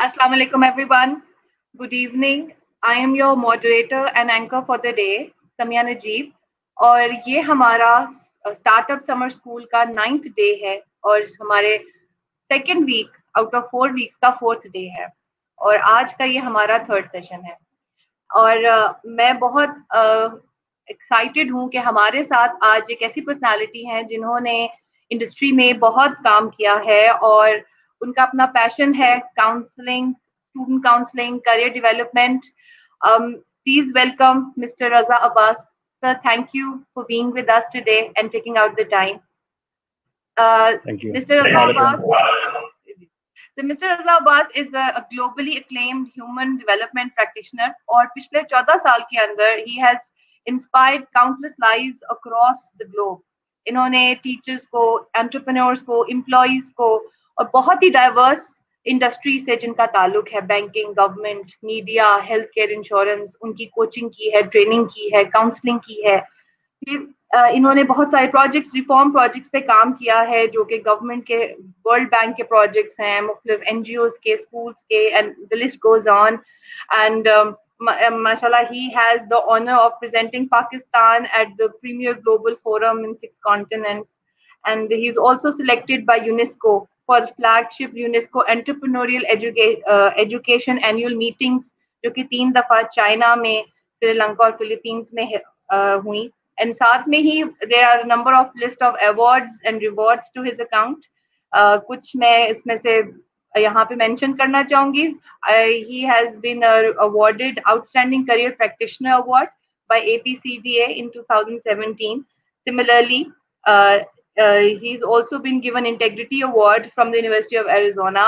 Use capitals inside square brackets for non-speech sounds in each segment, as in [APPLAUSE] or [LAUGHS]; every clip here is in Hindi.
Assalamu alaikum everyone. Good evening. I am your moderator and anchor for the day, Samia Najib. और ये हमारा स्टार्टअप समर स्कूल का नाइन्थ डे है और हमारे second week out of four weeks का फोर्थ डे है और आज का ये हमारा थर्ड सेशन है और uh, मैं बहुत एक्साइटेड uh, हूँ कि हमारे साथ आज एक ऐसी पर्सनालिटी हैं जिन्होंने इंडस्ट्री में बहुत काम किया है और उनका अपना पैशन है counselling student counselling career development please welcome mister Raza Abbas sir thank you for being with us today and taking out the time mister Raza Abbas So Mr. Raza Abbas is a, a globally acclaimed human development practitioner और पिछले 14 साल के अंदर he has inspired countless lives across the globe. इन्होंने टीचर्स को एंटरप्रेन्योर्स को एम्प्लॉयज़ को और बहुत ही डाइवर्स इंडस्ट्री से जिनका ताल्लुक है। Banking government media health care insurance उनकी कोचिंग की है ट्रेनिंग की है काउंसलिंग की है। फिर इन्होंने बहुत सारे प्रोजेक्ट्स रिफॉर्म प्रोजेक्ट्स पे काम किया है जो कि गवर्नमेंट के वर्ल्ड बैंक के प्रोजेक्ट्स हैं, मुख्तलिफ़ एन के स्कूल्स के and the list goes on and mashallah, he has the honor of presenting pakistan at the premier global forum in six continents. And he's also selected by unesco. UNESCO entrepreneurial educa uh, education annual meetings जो कि तीन दफ़ा चाइना में श्रीलंका और फिलीपींस में uh, हुई। एंड साथ में ही there are number of list of awards and rewards to his account कुछ मैं इसमें से यहाँ पे मेंशन करना चाहूँगी। He has been awarded outstanding career practitioner award by APCDA in 2017. Similarly, uh, he's also been given integrity award from the University of Arizona.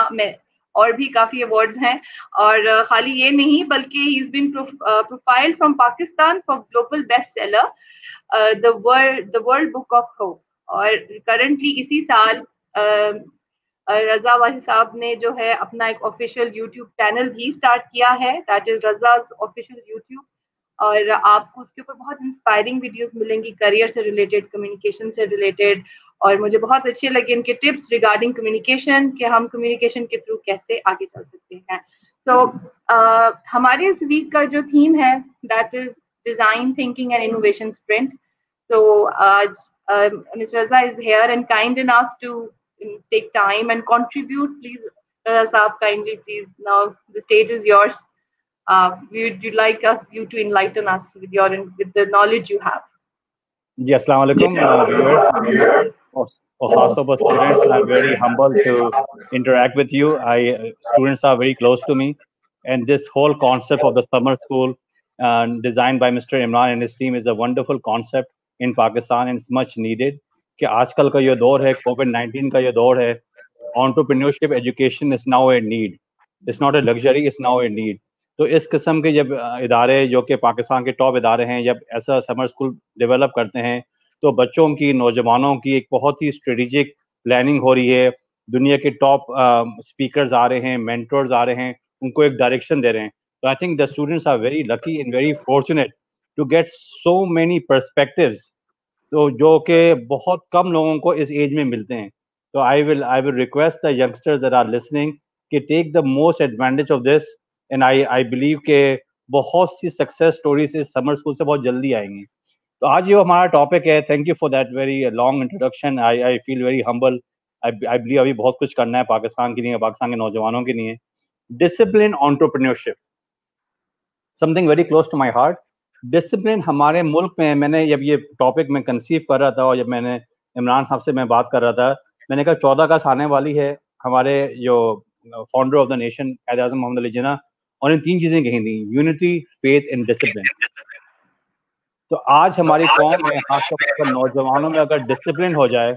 और भी काफ़ी अवार्ड्स हैं। और uh, खाली ये नहीं बल्कि he is been profiled from Pakistan for global best seller the world the world book of hope और करंटली इसी साल uh, रजा वाही साहब ने जो है अपना एक ऑफिशियल यूट्यूब चैनल भी स्टार्ट किया है। दैट इज़ रजाज ऑफिशियल यूट्यूब और आपको उसके ऊपर बहुत इंस्पायरिंग वीडियोस मिलेंगी करियर से रिलेटेड कम्युनिकेशन से रिलेटेड और मुझे बहुत अच्छे लगे इनके टिप्स रिगार्डिंग कम्युनिकेशन कि हम कम्युनिकेशन के थ्रू कैसे आगे चल सकते हैं सो so, uh, हमारे इस वीक का जो थीम है that is design thinking and innovation sprint uh, uh, Ms. Raza is here and kind enough to take time and contribute. Please, Raza Saab, kindly, please. Now the stage is yours. uh, we would like us you to enlighten us with your with the knowledge you have. जी अस्सलाम वालेकुम और खास तौर पर students I am very humble to interact with you i students are very close to me and this whole concept of the summer school uh, designed by mr imran and his team is a wonderful concept in pakistan and it's much needed कि आजकल का ये दौर है कोविड 19 का ये दौर है entrepreneurship education is now a need it's not a luxury it's now a need तो इस किस्म के जब इदारे जो कि पाकिस्तान के टॉप इदारे हैं, जब ऐसा समर स्कूल डेवलप करते हैं तो बच्चों की, नौजवानों की एक बहुत ही स्ट्रेटिजिक प्लानिंग हो रही है। दुनिया के टॉप स्पीकर्स आ रहे हैं मेंटर्स आ रहे हैं, उनको एक डायरेक्शन दे रहे हैं। तो I think the students are very lucky and very fortunate to get so many perspectives तो जो कि बहुत कम लोगों को इस एज में मिलते हैं। तो I will I will request the youngsters are listening कि take the most advantage of this and I I believe के बहुत सी सक्सेस स्टोरीज इस समर स्कूल से बहुत जल्दी आएँगी। तो आज ये हमारा टॉपिक है। Thank you for that very long introduction I I feel very humble I believe अभी बहुत कुछ करना है पाकिस्तान के लिए पाकिस्तान के नौजवानों के लिए discipline entrepreneurship something very close to my heart discipline हमारे मुल्क में, मैंने जब ये टॉपिक में कंसीव कर रहा था और जब मैंने इमरान साहब से मैं बात कर रहा था, मैंने कहा चौदह अगस्त आने वाली है हमारे जो founder of the nation Azam Mohammad Ali Jinnah और इन तीन चीज़ें कही थी यूनिटी फेथ एंड डिसिप्लिन तो आज हमारी कौम में खासतौर पर नौजवानों में अगर डिसिप्लिन हो जाए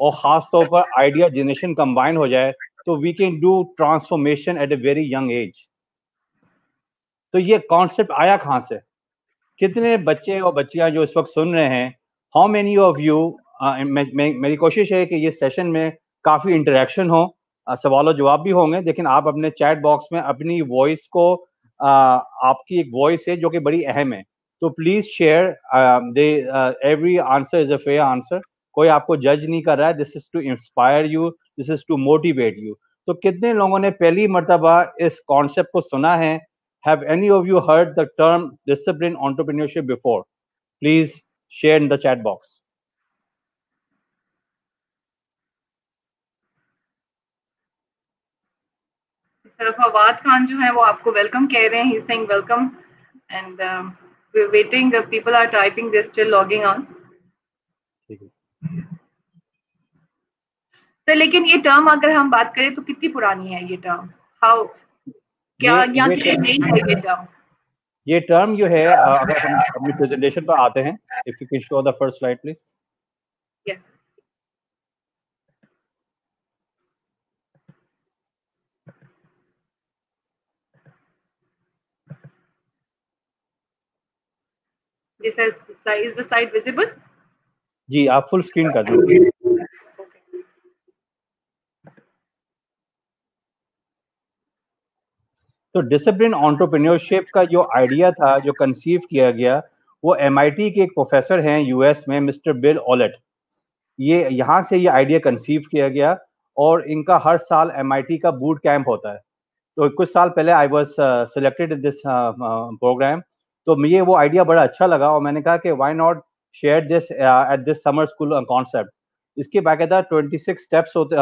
और खास तौर पर आइडिया जनरेशन कंबाइन हो जाए तो we can do transformation at a very young age तो ये कॉन्सेप्ट आया कहाँ से? कितने बच्चे और बच्चियाँ जो इस वक्त सुन रहे हैं हाउ मेनी ऑफ़ यू मेरी कोशिश है कि ये सेशन में काफ़ी इंटरेक्शन हो सवाल जवाब भी होंगे, लेकिन आप अपने चैट बॉक्स में अपनी वॉइस को आपकी एक वॉइस है जो कि बड़ी अहम है। तो please share they every answer is a fair answer कोई आपको जज नहीं कर रहा है this is to inspire you this is to motivate you तो कितने लोगों ने पहली मरतबा इस कॉन्सेप्ट को सुना है? Have any of you heard the term discipline entrepreneurship before please share in the chat box Fawad Khan जो है वो आपको वेलकम कह रहे हैं। He saying welcome and we are waiting people are typing they still logging on तो लेकिन ये टर्म अगर हम बात करें तो कितनी पुरानी है ये टर्म हाउ क्या यहाँ कितनी नई है ये टर्म ये टर्म जो है अगर हम अपनी प्रेजेंटेशन पर आते हैं if you can show the first slide please yes This is slide. Is the slide visible? जी, आप फुल स्क्रीन कर दीजिए तो डिसिप्लिन ऑन्टरप्रेन्योरशिप का जो आइडिया था, जो कंसीव किया गया, वो एमआईटी के एक प्रोफेसर हैं यूएस में मिस्टर बिल ऑलेट ये, यहाँ से ये आइडिया कंसीव किया गया और इनका हर साल एमआईटी का बूट कैंप होता है तो कुछ साल पहले I was selected this program तो मुझे वो आइडिया बड़ा अच्छा लगा और मैंने कहा कि why not share this at this summer school concept इसके बाकायदा 26 स्टेप्स होते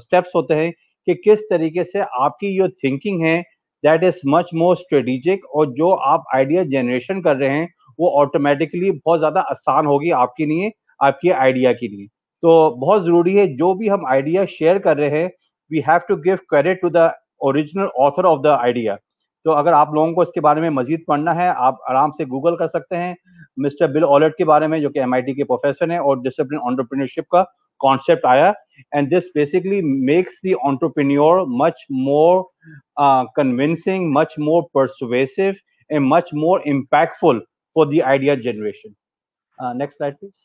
स्टेप्स uh, होते हैं कि किस तरीके से आपकी जो थिंकिंग है that is much more strategic और जो आप आइडिया जनरेशन कर रहे हैं वो ऑटोमेटिकली बहुत ज़्यादा आसान होगी आपके लिए आपके आइडिया के लिए। तो बहुत ज़रूरी है जो भी हम आइडिया शेयर कर रहे हैं we have to give credit to the original author of the idea तो अगर आप लोगों को इसके बारे में मजीद पढ़ना है, आप आराम से गूगल कर सकते हैं मिस्टर बिल ऑलेट के बारे में, जो कि एमआईटी के प्रोफेसर हैं और डिसिप्लिन ऑन्टरप्रीनरशिप का कॉन्सेप्ट आया and this basically makes the entrepreneur much more convincing much more persuasive and much more impactful for the idea generation next slide please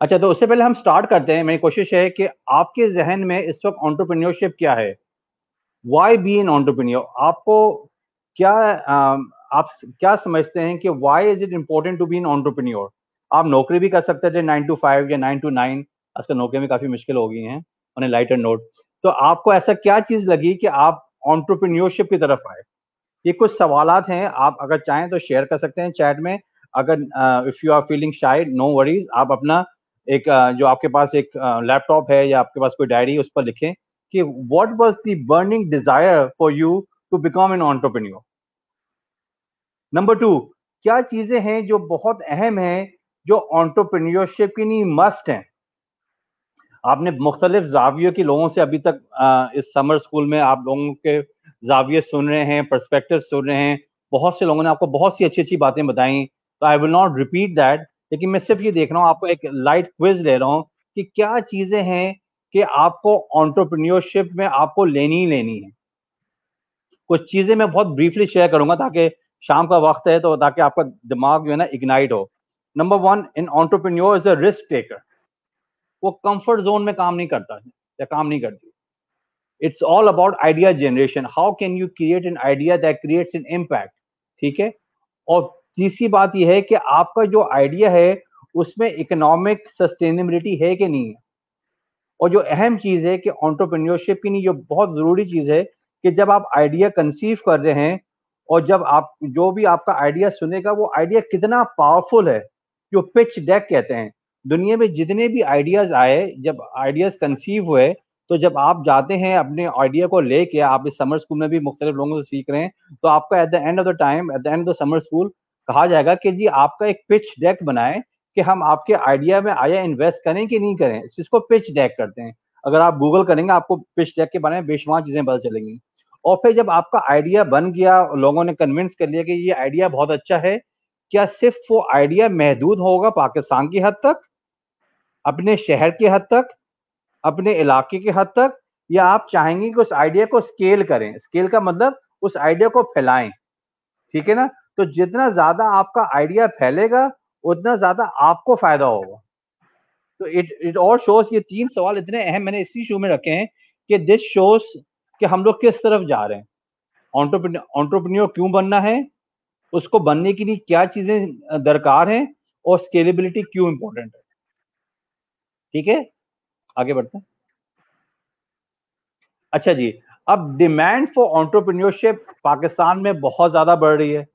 अच्छा तो उससे पहले हम स्टार्ट करते हैं। मेरी कोशिश है कि आपके जहन में इस वक्त ऑन्टरप्रीन्योरशिप क्या है? वाई बी एन ऑन्टरप्रीनियर आपको क्या आप क्या समझते हैं कि why is it important to be an entrepreneur आप नौकरी भी कर सकते थे नाइन टू फाइव या नाइन टू नाइन आजकल नौकरी में काफ़ी मुश्किल हो गई हैं ऑन ए लाइटर नोट तो आपको ऐसा क्या चीज़ लगी कि आप ऑन्टरप्रीनियोरशिप की तरफ़ आए? ये कुछ सवाल हैं आप अगर चाहें तो शेयर कर सकते हैं चैट में। अगर इफ़ यू आर फीलिंग शायद नो वरीज आप अपना एक uh, जो आपके पास एक लैपटॉप uh, है या आपके पास कोई डायरी उस पर लिखें। कि what was the burning desire for you to become an entrepreneur number two क्या चीज़ें हैं जो बहुत अहम हैं जो ऑन्टरप्रेन्योरशिप की नहीं मस्ट हैं? आपने मुख्तलिफ़ जावियों के लोगों से अभी तक आ, इस समर स्कूल में आप लोगों के जाविये सुन रहे हैं परस्पेक्टिव सुन रहे हैं बहुत से लोगों ने आपको बहुत सी अच्छी अच्छी बातें बताई। तो I will not repeat that लेकिन मैं सिर्फ़ ये देख रहा हूँ आपको एक लाइट क्विज ले रहा हूँ कि क्या चीज़ें हैं कि आपको ऑन्टरप्रन्योरशिप में आपको लेनी ही लेनी है। कुछ चीज़ें मैं बहुत ब्रीफली शेयर करूँगा ताकि शाम का वक्त है तो ताकि आपका दिमाग जो है ना इग्नाइट हो। Number one an entrepreneur is a risk taker वो कंफर्ट जोन में काम नहीं करता या काम नहीं करती। It's all about idea generation how can you create an idea that creates an impact ठीक है? और तीसरी बात यह है कि आपका जो आइडिया है, उसमें इकोनॉमिक सस्टेनेबिलिटी है कि नहीं है? और जो अहम चीज़ है कि ऑन्टरप्रेन्योरशिप की नहीं, जो बहुत ज़रूरी चीज़ है कि जब आप आइडिया कंसीव कर रहे हैं और जब आप, जो भी आपका आइडिया सुनेगा, वो आइडिया कितना पावरफुल है, जो पिच डेक कहते हैं। दुनिया में जितने भी आइडियाज़ आए, जब आइडियाज़ कंसीव हुए तो जब आप जाते हैं अपने आइडिया को लेके, आप इस समर स्कूल में भी मुख्तलिफ़ लोगों से सीख रहे हैं तो आपका at the end of the time at the end of the summer school कहा जाएगा कि जी, आपका एक पिच डेक बनाए कि हम आपके आइडिया में आया इन्वेस्ट करें कि नहीं करें इसको पिच डेक करते हैं। अगर आप गूगल करेंगे, आपको पिच डेक के बारे में बेशुमार चीज़ें पता चलेंगी। और फिर जब आपका आइडिया बन गया, लोगों ने कन्विंस कर लिया कि ये आइडिया बहुत अच्छा है, क्या सिर्फ़ वो आइडिया महदूद होगा पाकिस्तान की हद तक? अपने शहर की हद तक? अपने इलाके की हद तक? या आप चाहेंगे कि उस आइडिया को स्केल करें? स्केल का मतलब उस आइडिया को फैलाएँ। ठीक है ना? तो जितना ज़्यादा आपका आइडिया फैलेगा उतना ज़्यादा आपको फ़ायदा होगा। तो इट इट और शोज़ ये तीन सवाल इतने अहम मैंने इसी शो में रखे हैं कि दिस शोज़ कि हम लोग किस तरफ़ जा रहे हैं। ऑन्टरप्रन्योर क्यों बनना है? उसको बनने के लिए क्या चीज़ें दरकार हैं? और स्केलेबिलिटी क्यों इंपॉर्टेंट है? ठीक है? आगे बढ़ते हैं। अच्छा जी, अब डिमांड फॉर ऑन्टरप्रीनियोरशिप पाकिस्तान में बहुत ज़्यादा बढ़ रही है।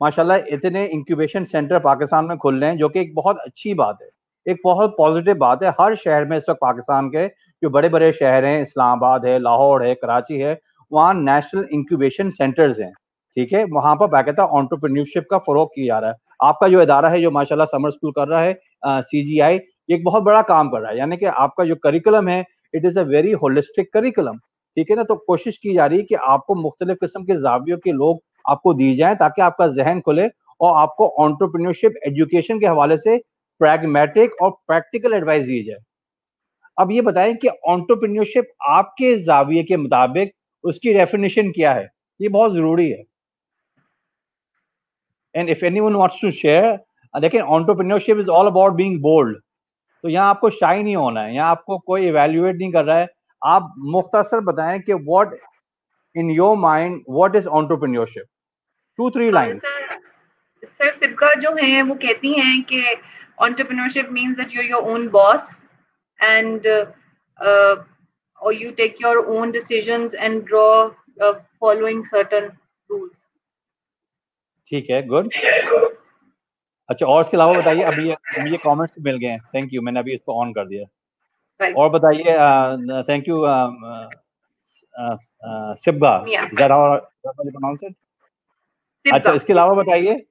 माशाल्लाह इतने इंक्यूबेशन सेंटर पाकिस्तान में खुल रहे हैं, जो कि एक बहुत अच्छी बात है। एक बहुत पॉजिटिव बात है, हर शहर में इस वक्त पाकिस्तान के जो बड़े बड़े शहर हैं, इस्लामाबाद है, लाहौर है, कराची है, वहाँ नेशनल इंक्यूबेशन सेंटर्स हैं, ठीक है? वहाँ पर बाकायदा ऑन्टरप्रीन्योरशिप का फरोग किया जा रहा है। आपका जो इदारा है, जो माशाल्लाह समर स्कूल कर रहा है सी जी आई एक बहुत बड़ा काम कर रहा है। यानी कि आपका जो करिकुलम है it is a very holistic curriculum ठीक है ना? तो कोशिश की जा रही है कि आपको मुख्तलिफ़ किस्म के जावियों के लोग आपको दी जाए ताकि आपका जहन खुले और आपको ऑन्टरप्रीनियोरशिप एजुकेशन के हवाले से प्रैग्मेटिक और प्रैक्टिकल एडवाइस दी जाए। अब ये बताएँ कि ऑन्टरप्रीनियोरशिप आपके जाविये के मुताबिक उसकी डेफिनेशन क्या है? ये बहुत ज़रूरी है। And if anyone wants to share देखिए entrepreneurship is all about being bold तो यहाँ आपको शाई नहीं होना है, यहाँ आपको कोई इवेल्युएट नहीं कर रहा है। आप मुख्तसर बताएँ कि what In your mind what is entrepreneurship two three lines sir सिबका जो है वो कहती हैं कि entrepreneurship means that you're your own boss and uh, uh, or you take your own decisions and draw uh, following certain rules ठीक है गुड अच्छा और इसके अलावा बताइए अभी ये मुझे कमेंट्स मिल गए हैं थैंक यू मैंने अभी इसको ऑन कर दिया right. और बताइए थैंक यू प्रोनाउंस इट अच्छा इसके अलावा बताइए।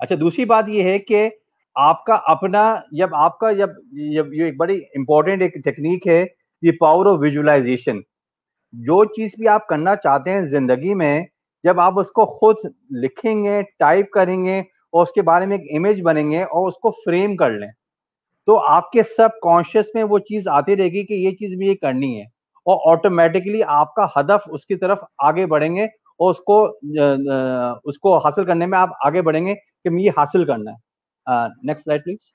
अच्छा दूसरी बात ये है कि आपका अपना जब आपका जब जब ये एक बड़ी इंपॉर्टेंट एक टेक्निक है ये पावर ऑफ़ विजुअलाइजेशन जो चीज़ भी आप करना चाहते हैं ज़िंदगी में जब आप उसको खुद लिखेंगे टाइप करेंगे और उसके बारे में एक इमेज बनेंगे और उसको फ्रेम कर लें। तो आपके सब कॉन्शियस में वो चीज़ आती रहेगी कि ये चीज़ भी ये करनी है और ऑटोमेटिकली आपका हदफ उसकी तरफ़ आगे बढ़ेंगे और उसको उसको हासिल करने में आप आगे बढ़ेंगे कि ये हासिल करना है। नेक्स्ट स्लाइड प्लीज़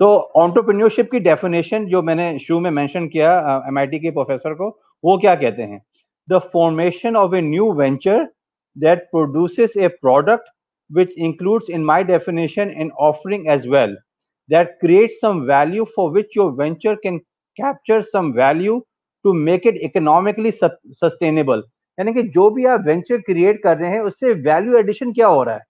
तो ऑन्टरप्रीनियोरशिप की डेफिनेशन जो मैंने शुरू में मेंशन किया एमआईटी के प्रोफेसर को, वो क्या कहते हैं? The formation of a new venture that produces a product which includes, in my definition, an offering as well that creates some value for which your venture can capture some value to make it economically sustainable. यानी कि जो भी आप वेंचर क्रिएट कर रहे हैं, उससे वैल्यू एडिशन क्या हो रहा है?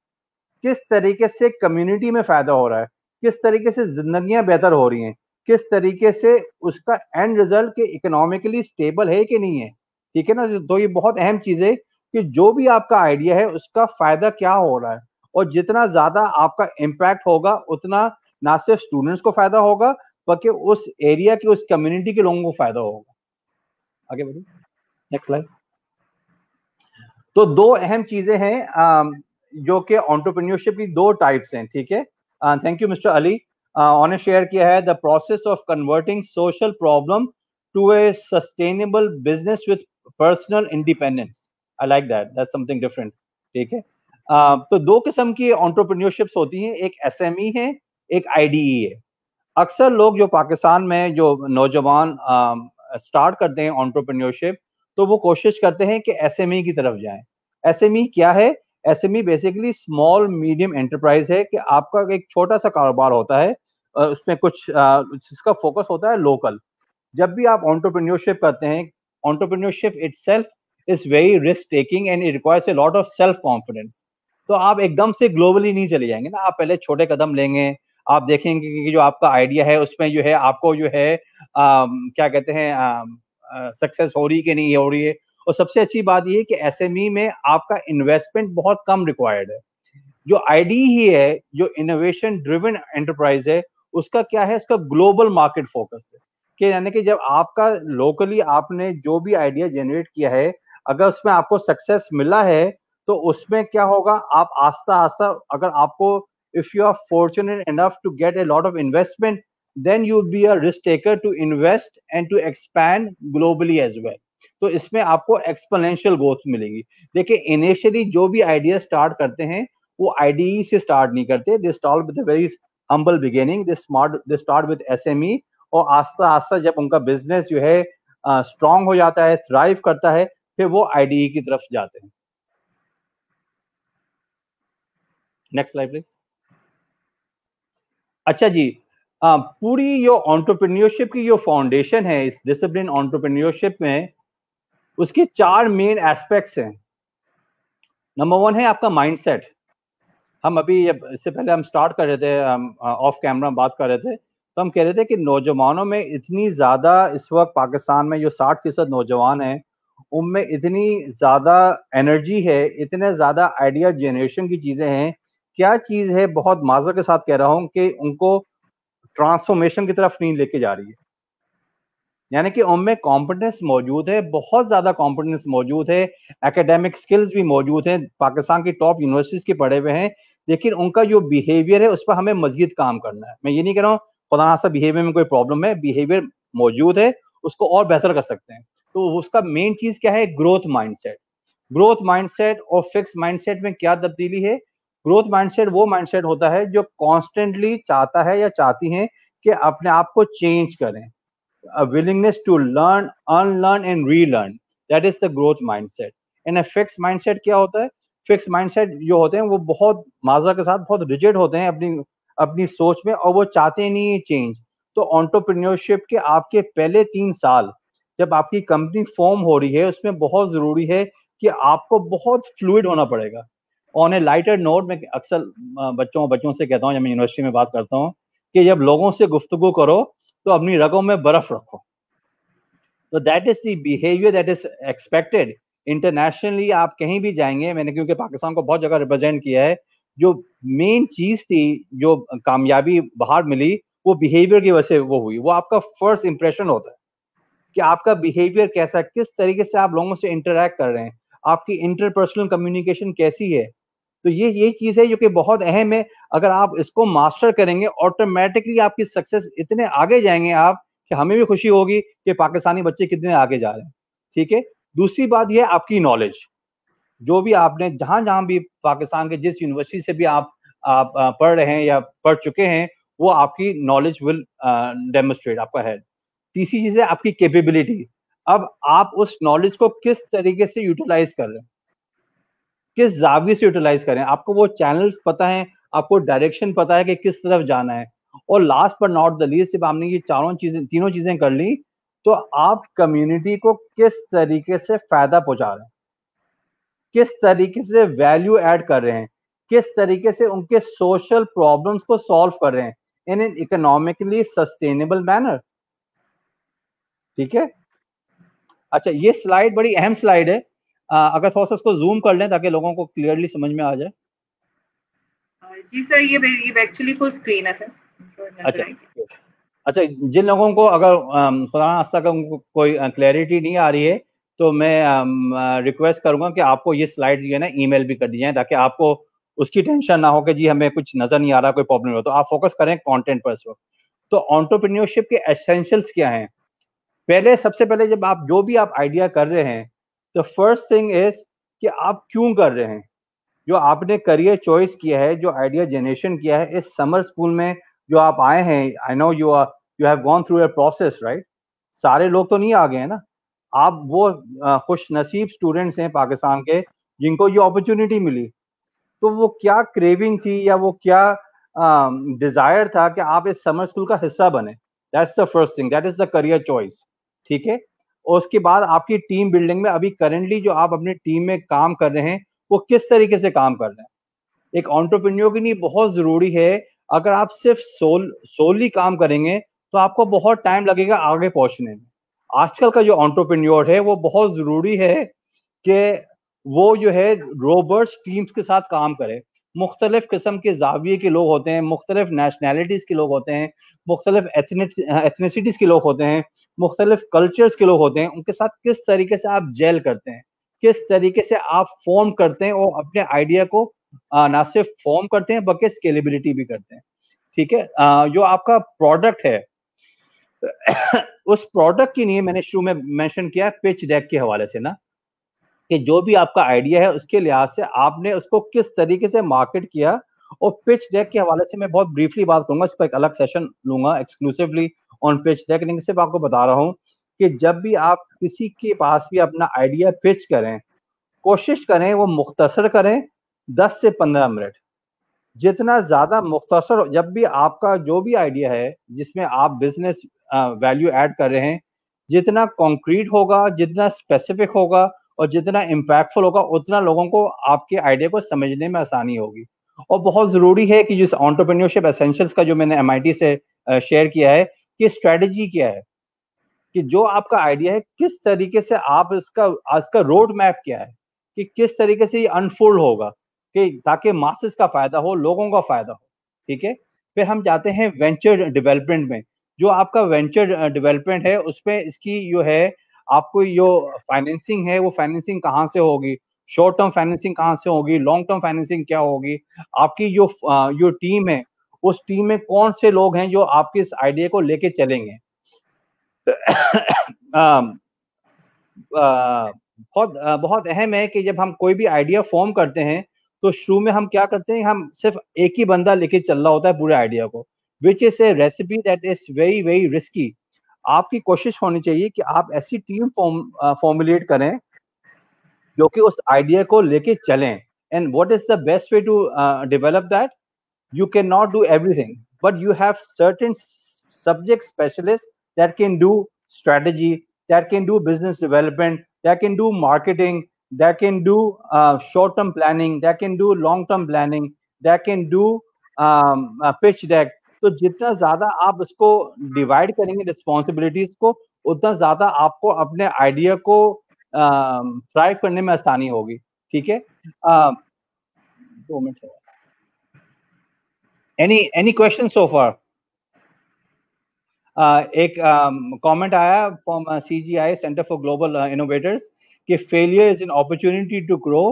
किस तरीके से कम्युनिटी में फ़ायदा हो रहा है? किस तरीके से जिंदगियाँ बेहतर हो रही हैं? किस तरीके से उसका एंड रिज़ल्ट के इकोनॉमिकली स्टेबल है कि नहीं है? ठीक है ना? तो ये बहुत अहम चीज़ है कि जो भी आपका आइडिया है, उसका फ़ायदा क्या हो रहा है? और जितना ज़्यादा आपका इम्पैक्ट होगा, उतना ना सिर्फ़ स्टूडेंट्स को फ़ायदा होगा, बल्कि उस एरिया के, उस कम्युनिटी के लोगों को फ़ायदा होगा। आगे बढ़िए। नेक्स्ट स्लाइड तो दो अहम चीज़ें हैं जो कि ऑन्टरप्रीनियोरशिप की दो टाइप्स हैं, ठीक है? थैंक यू मिस्टर अली ऑने शेयर किया है the process of converting social problem to a sustainable business with personal independence I like that that's something different ठीक है? तो दो किस्म की ऑन्टरप्रन्योरशिप्स होती हैं, एक एसएमई है, एक आई e है। अक्सर लोग जो पाकिस्तान में जो नौजवान स्टार्ट करते हैं ऑन्टरप्रन्योरशिप तो वो कोशिश करते हैं कि एसएमई की तरफ़ जाएँ। एसएमई क्या है? SME basically small medium enterprise है कि आपका एक छोटा सा कारोबार होता है उसमें कुछ जिसका फोकस होता है लोकल जब भी आप ऑन्टरप्रन्योरशिप करते हैं entrepreneurship itself is very risk taking and it requires a lot of self confidence तो आप एकदम से ग्लोबली नहीं चले जाएँगे ना आप पहले छोटे कदम लेंगे आप देखेंगे कि जो आपका आइडिया है उसमें जो है आपको जो है आ, क्या कहते हैं सक्सेस हो रही कि नहीं हो रही है? और सबसे अच्छी बात ये कि एस e में आपका इन्वेस्टमेंट बहुत कम रिक्वायर्ड है। जो आईडी ही है जो इनोवेशन ड्रिवन एंटरप्राइज है उसका क्या है इसका ग्लोबल मार्केट फोकस है। कि यानी कि जब आपका लोकली आपने जो भी आइडिया जनरेट किया है अगर उसमें आपको सक्सेस मिला है तो उसमें क्या होगा? आप आस्ता आस्ता अगर आपको if you are fortunate enough to get a lot of investment then you be a risk taker to invest and to expand globally as well तो इसमें आपको एक्सपोनेंशियल ग्रोथ मिलेगी। देखिए इनिशियली जो भी आइडिया स्टार्ट करते हैं, वो आईडी से स्टार्ट नहीं करते। They start with very humble beginning they smart they start with SME और आस्ता आस्ता जब उनका बिज़नेस जो है स्ट्रांग हो जाता है थ्राइव करता है, फिर वो आईडी की तरफ़ जाते हैं। नेक्स्ट स्लाइड प्लीज़ अच्छा जी आ, पूरी जो ऑन्टरप्रेन्योरशिप की जो फाउंडेशन है इस डिसिप्लिन ऑन्टरप्रेन्योरशिप में उसके चार मेन एस्पेक्ट्स हैं। नंबर वन है आपका माइंडसेट हम अभी इससे पहले हम स्टार्ट कर रहे थे ऑफ़ कैमरा बात कर रहे थे तो हम कह रहे थे कि नौजवानों में इतनी ज़्यादा इस वक्त पाकिस्तान में जो साठ फ़ीसद नौजवान हैं उनमें इतनी ज़्यादा एनर्जी है इतने ज़्यादा आइडिया जनरेशन की चीज़ें हैं क्या चीज़ है? बहुत माजर के साथ कह रहा हूँ कि उनको ट्रांसफॉर्मेशन की तरफ़ नहीं लेके जा रही है। यानी कि उनमें कॉम्पिटेंस मौजूद है, बहुत ज़्यादा कॉम्पिटेंस मौजूद है एकेडमिक स्किल्स भी मौजूद हैं, पाकिस्तान की टॉप यूनिवर्सिटीज के पढ़े हुए हैं, लेकिन उनका जो बिहेवियर है, उस पर हमें मजीद काम करना है। मैं ये नहीं कह रहा हूँ, खुदा ना बिहेवियर में कोई प्रॉब्लम है बिहेवियर मौजूद है, उसको और बेहतर कर सकते हैं। तो उसका मेन चीज़ क्या है? ग्रोथ माइंडसेट ग्रोथ माइंडसेट और फिक्स माइंडसेट में क्या तब्दीली है? ग्रोथ माइंडसेट वो माइंडसेट होता है जो कॉन्स्टेंटली चाहता है या चाहती है कि अपने आप को चेंज करें। To learn unlearn and relearn that is the growth mindset and fix mindset क्या होता है? फिक्स माइंडसेट जो होते हैं वो बहुत माजा के साथ बहुत रिजिड होते हैं अपनी अपनी सोच में और वो चाहते नहीं है चेंज तो ऑन्टरप्रीनियोरशिप के आपके पहले तीन साल जब आपकी कंपनी फॉर्म हो रही है, उसमें बहुत ज़रूरी है कि आपको बहुत फ्लूड होना पड़ेगा। ऑन ए लाइटर नोट में अक्सर बच्चों बच्चों से कहता हूँ, जब मैं यूनिवर्सिटी में बात करता हूँ, कि जब लोगों से गुफ्तगु करो तो अपनी रगों में बर्फ़ रखो। तो that is the behaviour that is expected internationally आप कहीं भी जाएँगे, मैंने क्योंकि पाकिस्तान को बहुत जगह रिप्रेजेंट किया है, जो मेन चीज़ थी, जो कामयाबी बाहर मिली, वो बिहेवियर की वजह से वो हुई। वो आपका फ़र्स्ट इंप्रेशन होता है कि आपका बिहेवियर कैसा है, किस तरीके से आप लोगों से इंटरेक्ट कर रहे हैं। आपकी इंटरपर्सनल कम्युनिकेशन कैसी है? तो ये ये चीज़ है जो कि बहुत अहम है। अगर आप इसको मास्टर करेंगे ऑटोमेटिकली आपकी सक्सेस इतने आगे जाएँगे आप कि हमें भी खुशी होगी कि पाकिस्तानी बच्चे कितने आगे जा रहे हैं। ठीक है? दूसरी बात यह आपकी नॉलेज जो भी आपने जहाँ जहाँ भी पाकिस्तान के जिस यूनिवर्सिटी से भी आप आप पढ़ रहे हैं या पढ़ चुके हैं, वो आपकी नॉलेज विल डेमोस्ट्रेट आपका है तीसरी चीज़ है आपकी कैपेबिलिटी अब आप उस नॉलेज को किस तरीके से यूटिलाइज कर रहे हैं? किस जाविये से यूटिलाइज करें। आपको वो चैनल्स पता है, आपको डायरेक्शन पता है कि किस तरफ़ जाना है। और लास्ट पर नॉट द लीस्ट जब आपने ये चारों चीज़ें, तीनों चीज़ें कर ली तो आप कम्युनिटी को किस तरीके से फ़ायदा पहुँचा रहे हैं? किस तरीके से वैल्यू ऐड कर रहे हैं? किस तरीके से उनके सोशल प्रॉब्लम्स को सॉल्व कर रहे हैं? In an economically sustainable manner ठीक है? अच्छा ये स्लाइड बड़ी अहम स्लाइड है। अगर थोड़ा सा इसको जूम कर लें ताकि लोगों को क्लियरली समझ में आ जाए। जी सर ये ये एक्चुअली फुल स्क्रीन है सर। अच्छा अच्छा जिन लोगों को अगर खुदा आस्था का उनको कोई क्लैरिटी नहीं आ रही है तो मैं रिक्वेस्ट करूँगा कि आपको ये स्लाइड जो है ना ईमेल भी कर दी जाए ताकि आपको उसकी टेंशन ना हो कि जी हमें कुछ नज़र नहीं आ रहा कोई प्रॉब्लम हो। तो आप फोकस करें कंटेंट पर इस वक्त। तो ऑन्टरप्रीनियोरशिप के एसेंशियल्स क्या हैं? पहले सबसे पहले जब आप जो भी आप आइडिया कर रहे हैं तो फ़र्स्ट थिंग इज़ कि आप क्यों कर रहे हैं? जो आपने करियर चॉइस किया है, जो आइडिया जनरेशन किया है, इस समर स्कूल में जो आप आए हैं I know you are you have gone through process right सारे लोग तो नहीं आ गए हैं ना? आप वो खुश नसीब स्टूडेंट्स हैं पाकिस्तान के, जिनको ये अपॉर्चुनिटी मिली। तो वो क्या क्रेविंग थी या वो क्या डिज़ायर था कि आप इस समर स्कूल का हिस्सा बने? That's the first thing that is the career choice ठीक है? और उसके बाद आपकी टीम बिल्डिंग में अभी करेंटली जो आप अपनी टीम में काम कर रहे हैं, वो किस तरीके से काम कर रहे हैं? एक ऑन्टरप्रेन्योर के लिए बहुत ज़रूरी है, अगर आप सिर्फ़ सोल सोली काम करेंगे तो आपको बहुत टाइम लगेगा आगे पहुँचने में। आजकल का जो ऑन्टरप्रेन्योर है, वो बहुत ज़रूरी है कि वो जो है रोबर्ट्स टीम्स के साथ काम करे। मुख्तलिफ़ किस्म के जाविये के लोग होते हैं, मुख्तलिफ़ नेशनैलिटीज़ के लोग होते हैं, मुख्तलिफ़ एथनीसिटीज़ के लोग होते हैं, मुख्तलिफ़ कल्चर्स के लोग होते हैं, उनके साथ किस तरीके से आप जेल करते हैं, किस तरीके से आप फॉर्म करते हैं और अपने आइडिया को ना सिर्फ़ फॉर्म करते हैं, बल्कि स्केलेबिलिटी भी करते हैं। ठीक है? जो आपका प्रोडक्ट है, [COUGHS] उस प्रोडक्ट के लिए मैंने शुरू में मेंशन किया पिच डेक के हवाले से ना। कि जो भी आपका आइडिया है, उसके लिहाज से आपने उसको किस तरीके से मार्केट किया और पिच डेक के हवाले से मैं बहुत ब्रीफली बात करूँगा, इस पर एक अलग सेशन लूँगा एक्सक्लूसिवली ऑन पिच डेक लेकिन सिर्फ़ आपको बता रहा हूँ कि जब भी आप किसी के पास भी अपना आइडिया पिच करें, कोशिश करें वो मुख्तसर करें दस से पंद्रह मिनट। जितना ज़्यादा मुख्तसर जब भी आपका जो भी आइडिया है, जिसमें आप बिज़नेस वैल्यू ऐड कर रहे हैं, जितना कॉन्क्रीट होगा, जितना स्पेसिफिक होगा और जितना इम्पैक्टफुल होगा, उतना लोगों को आपके आइडिया को समझने में आसानी होगी। और बहुत ज़रूरी है कि जिस ऑन्टरप्रेन्योरशिप एसेंशियल्स का जो मैंने एमआईटी से शेयर किया है, कि स्ट्रेटजी क्या है? कि जो आपका आइडिया है, किस तरीके से आप इसका, आज का रोड मैप क्या है? कि किस तरीके से ये अनफोल्ड होगा? कि ताकि मासेस का फ़ायदा हो, लोगों का फ़ायदा हो, ठीक है? फिर हम जाते हैं वेंचर डेवलपमेंट में। जो आपका वेंचर डेवलपमेंट है उसमें इसकी जो है आपको जो फाइनेंसिंग है, वो फाइनेंसिंग कहाँ से होगी? शॉर्ट टर्म फाइनेंसिंग कहाँ से होगी? लॉन्ग टर्म फाइनेंसिंग क्या होगी? आपकी जो जो टीम है, उस टीम में कौन से लोग हैं जो आपके इस आइडिया को लेके चलेंगे? [COUGHS] बहुत बहुत अहम है कि जब हम कोई भी आइडिया फॉर्म करते हैं तो शुरू में हम क्या करते हैं, हम सिर्फ़ एक ही बंदा लेके चल रहा होता है पूरे आइडिया को which is a recipe that is very very risky आपकी कोशिश होनी चाहिए कि आप ऐसी टीम फॉर्मुलेट करें जो कि उस आइडिया को लेके चलें। And what is the best way to develop that you can not do everything but you have certain subject specialist that can do strategy that can do business development that can do marketing that can do short term planning that can do long term planning that can do pitch deck तो जितना ज़्यादा आप इसको डिवाइड करेंगे रिस्पॉन्सिबिलिटीज को, उतना ज़्यादा आपको अपने आइडिया को थ्राइव करने में आसानी होगी, ठीक है? दो minute any any question so far एक कमेंट आया from CGI centre for global innovators कि failure is an opportunity to grow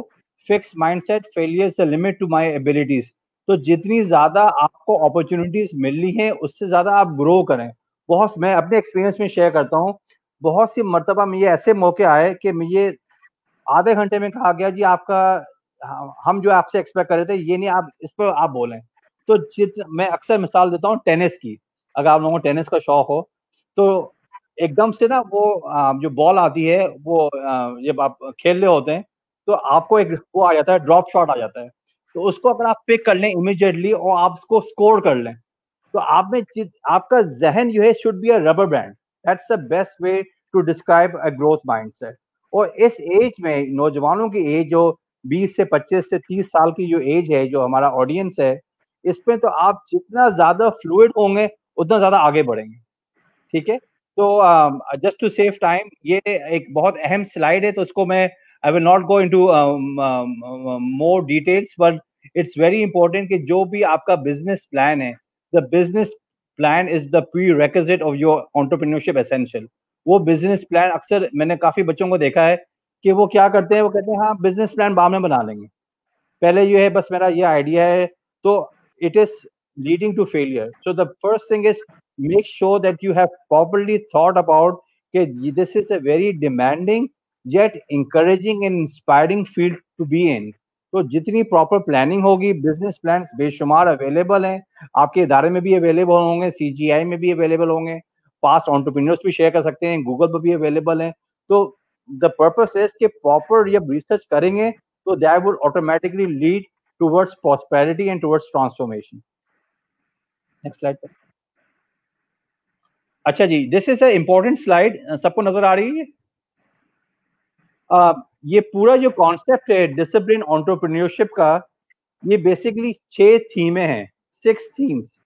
fix mindset failure is the limit to my abilities तो जितनी ज़्यादा आपको अपॉर्चुनिटीज़ मिल रही है, उससे ज़्यादा आप ग्रो करें। बहुत, मैं अपने एक्सपीरियंस में शेयर करता हूँ। बहुत सी मरतबा में ये ऐसे मौके आए कि मुझे आधे घंटे में कहा गया जी, आपका, हम जो आपसे एक्सपेक्ट कर रहे थे, ये नहीं, आप, इस पर आप बोलें। तो जित मैं अक्सर मिसाल देता हूँ टेनिस की। अगर आप लोगों को टेनिस का शौक हो तो एकदम से ना वो जो बॉल आती है, वो जब आप खेल रहे होते हैं तो आपको एक वो आ जाता है ड्रॉप शॉट आ जाता है। तो उसको अगर आप पिक कर लें इमिजिएटली और आप उसको स्कोर कर लें तो आप में आपका जहन जो है should be a rubber band that's the best way to describe a growth mindset और इस एज में, नौजवानों की एज जो 20 से 25 से 30 साल की जो एज है, जो हमारा ऑडियंस है, इसमें तो आप जितना ज़्यादा फ्लूड होंगे, उतना ज़्यादा आगे बढ़ेंगे। ठीक है? तो जस्ट टू सेव टाइम ये एक बहुत अहम स्लाइड है तो उसको मैं I will not go into more details but it's very important कि जो भी आपका बिज़नेस प्लान है the business plan is the prerequisite of your entrepreneurship essential वो बिज़नेस प्लान अक्सर मैंने काफ़ी बच्चों को देखा है कि वो क्या करते हैं वो कहते हैं हाँ बिज़नेस प्लान बाद में बना लेंगे पहले ये है बस मेरा ये आइडिया है तो it is leading to failure. So the first thing is make sure that you have properly thought about okay, this is a very demanding yet encouraging and inspiring field to be in. तो जितनी प्रॉपर प्लानिंग होगी बिज़नेस प्लान बेशुमार अवेलेबल हैं। आपके इदारे में भी अवेलेबल होंगे सीजीआई में भी अवेलेबल होंगे। पास ऑन्टरप्रीनियर्स भी शेयर कर सकते हैं गूगल पर भी अवेलेबल हैं। तो द पर्पस इज़ के प्रॉपर जब रिसर्च करेंगे तो that would automatically lead towards prosperity and towards transformation next slide अच्छा जी this is a important slide सबको नज़र आ रही है ये पूरा जो कॉन्सेप्ट है डिसिप्लिन ऑन्टरप्रीनियोरशिप का, ये बेसिकली छह थीमें हैं सिक्स थीम्स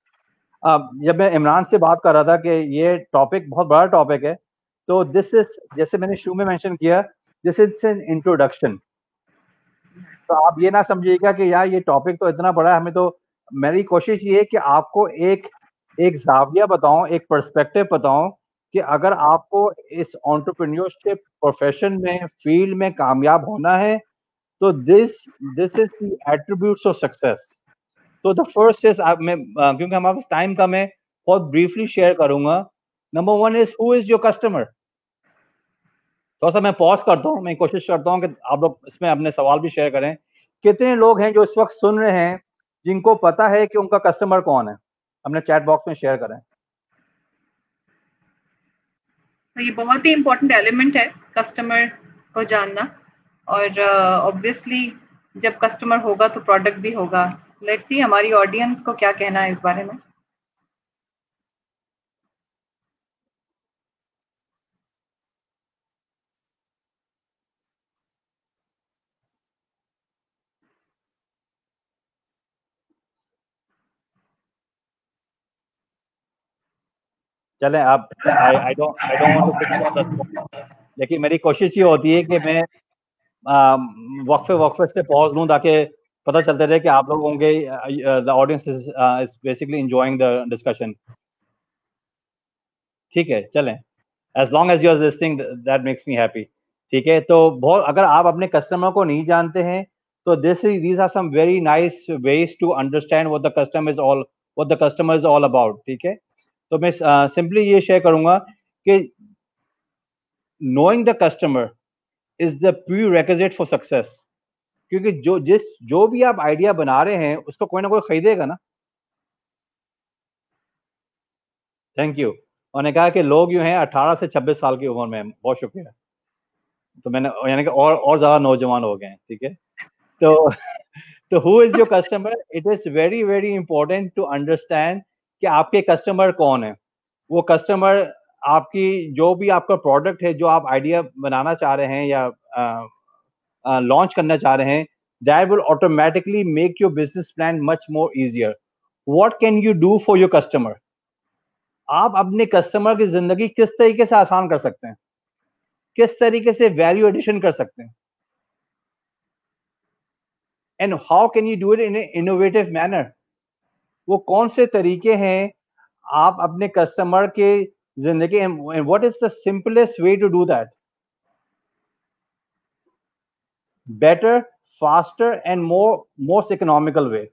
जब मैं इमरान से बात कर रहा था कि ये टॉपिक बहुत बड़ा टॉपिक है तो दिस इज़ जैसे मैंने शुरू में मेंशन किया दिस इज़ एन इंट्रोडक्शन तो आप ये ना समझिएगा कि यार ये टॉपिक तो इतना बड़ा है, हमें तो मेरी कोशिश ये है कि आपको एक एक जाविया बताऊँ, एक पर्सपेक्टिव बताऊँ कि अगर आपको इस ऑन्टरप्रेन्योरशिप प्रोफेशन में फ़ील्ड में कामयाब होना है तो this this is the attributes of success तो द फ़र्स्ट इज़ मैं क्योंकि हमारे पास टाइम कम है, बहुत ब्रीफली शेयर करूँगा। Number one is who is your customer थोड़ा सा मैं पॉज करता हूँ, मैं कोशिश करता हूँ कि आप लोग इसमें अपने सवाल भी शेयर करें। कितने लोग हैं जो इस वक्त सुन रहे हैं, जिनको पता है कि उनका कस्टमर कौन है? अपने चैट बॉक्स में शेयर करें। तो ये बहुत ही इम्पोर्टेंट एलिमेंट है कस्टमर को जानना और ऑब्वियसली uh, जब कस्टमर होगा तो प्रोडक्ट भी होगा। लेट्स सी हमारी ऑडियंस को क्या कहना है इस बारे में। चलें, आप आई डोंट आई डोंट लेकिन मेरी कोशिश ये होती है कि मैं वक्फे वक्फे से पॉज लूँ ताकि पता चलते रहे कि आप लोगों के the audience is basically enjoying the discussion ठीक है, चलें. As long as you are listening that makes me happy ठीक है तो बहुत, अगर आप अपने कस्टमर को नहीं जानते हैं तो this is these are some very nice ways to understand what the customer is all what the customer is all about ठीक है? तो मैं सिंपली ये शेयर करूँगा कि knowing the customer is the prerequisite for success क्योंकि जो, जिस, जो भी आप आइडिया बना रहे हैं, उसको कोई ना कोई खरीदेगा ना। थैंक यू उन्होंने कहा कि लोग जो हैं 18 से 26 साल की उम्र में, बहुत शुक्रिया। तो मैंने, यानी कि और और ज़्यादा नौजवान हो गए ठीक है? तो [LAUGHS] तो who is your customer it is very very important to understand कि आपके कस्टमर कौन है? वो कस्टमर आपकी जो भी आपका प्रोडक्ट है, जो आप आइडिया बनाना चाह रहे हैं या लॉन्च करना चाह रहे हैं that will automatically make your business plan much more easier what can you do for your customer आप अपने कस्टमर की ज़िंदगी किस तरीके से आसान कर सकते हैं? किस तरीके से वैल्यू एडिशन कर सकते हैं? And how can you do it in innovative manner वो कौन से तरीके हैं आप अपने कस्टमर के ज़िंदगी what is the simplest way to do that better faster and more most economical way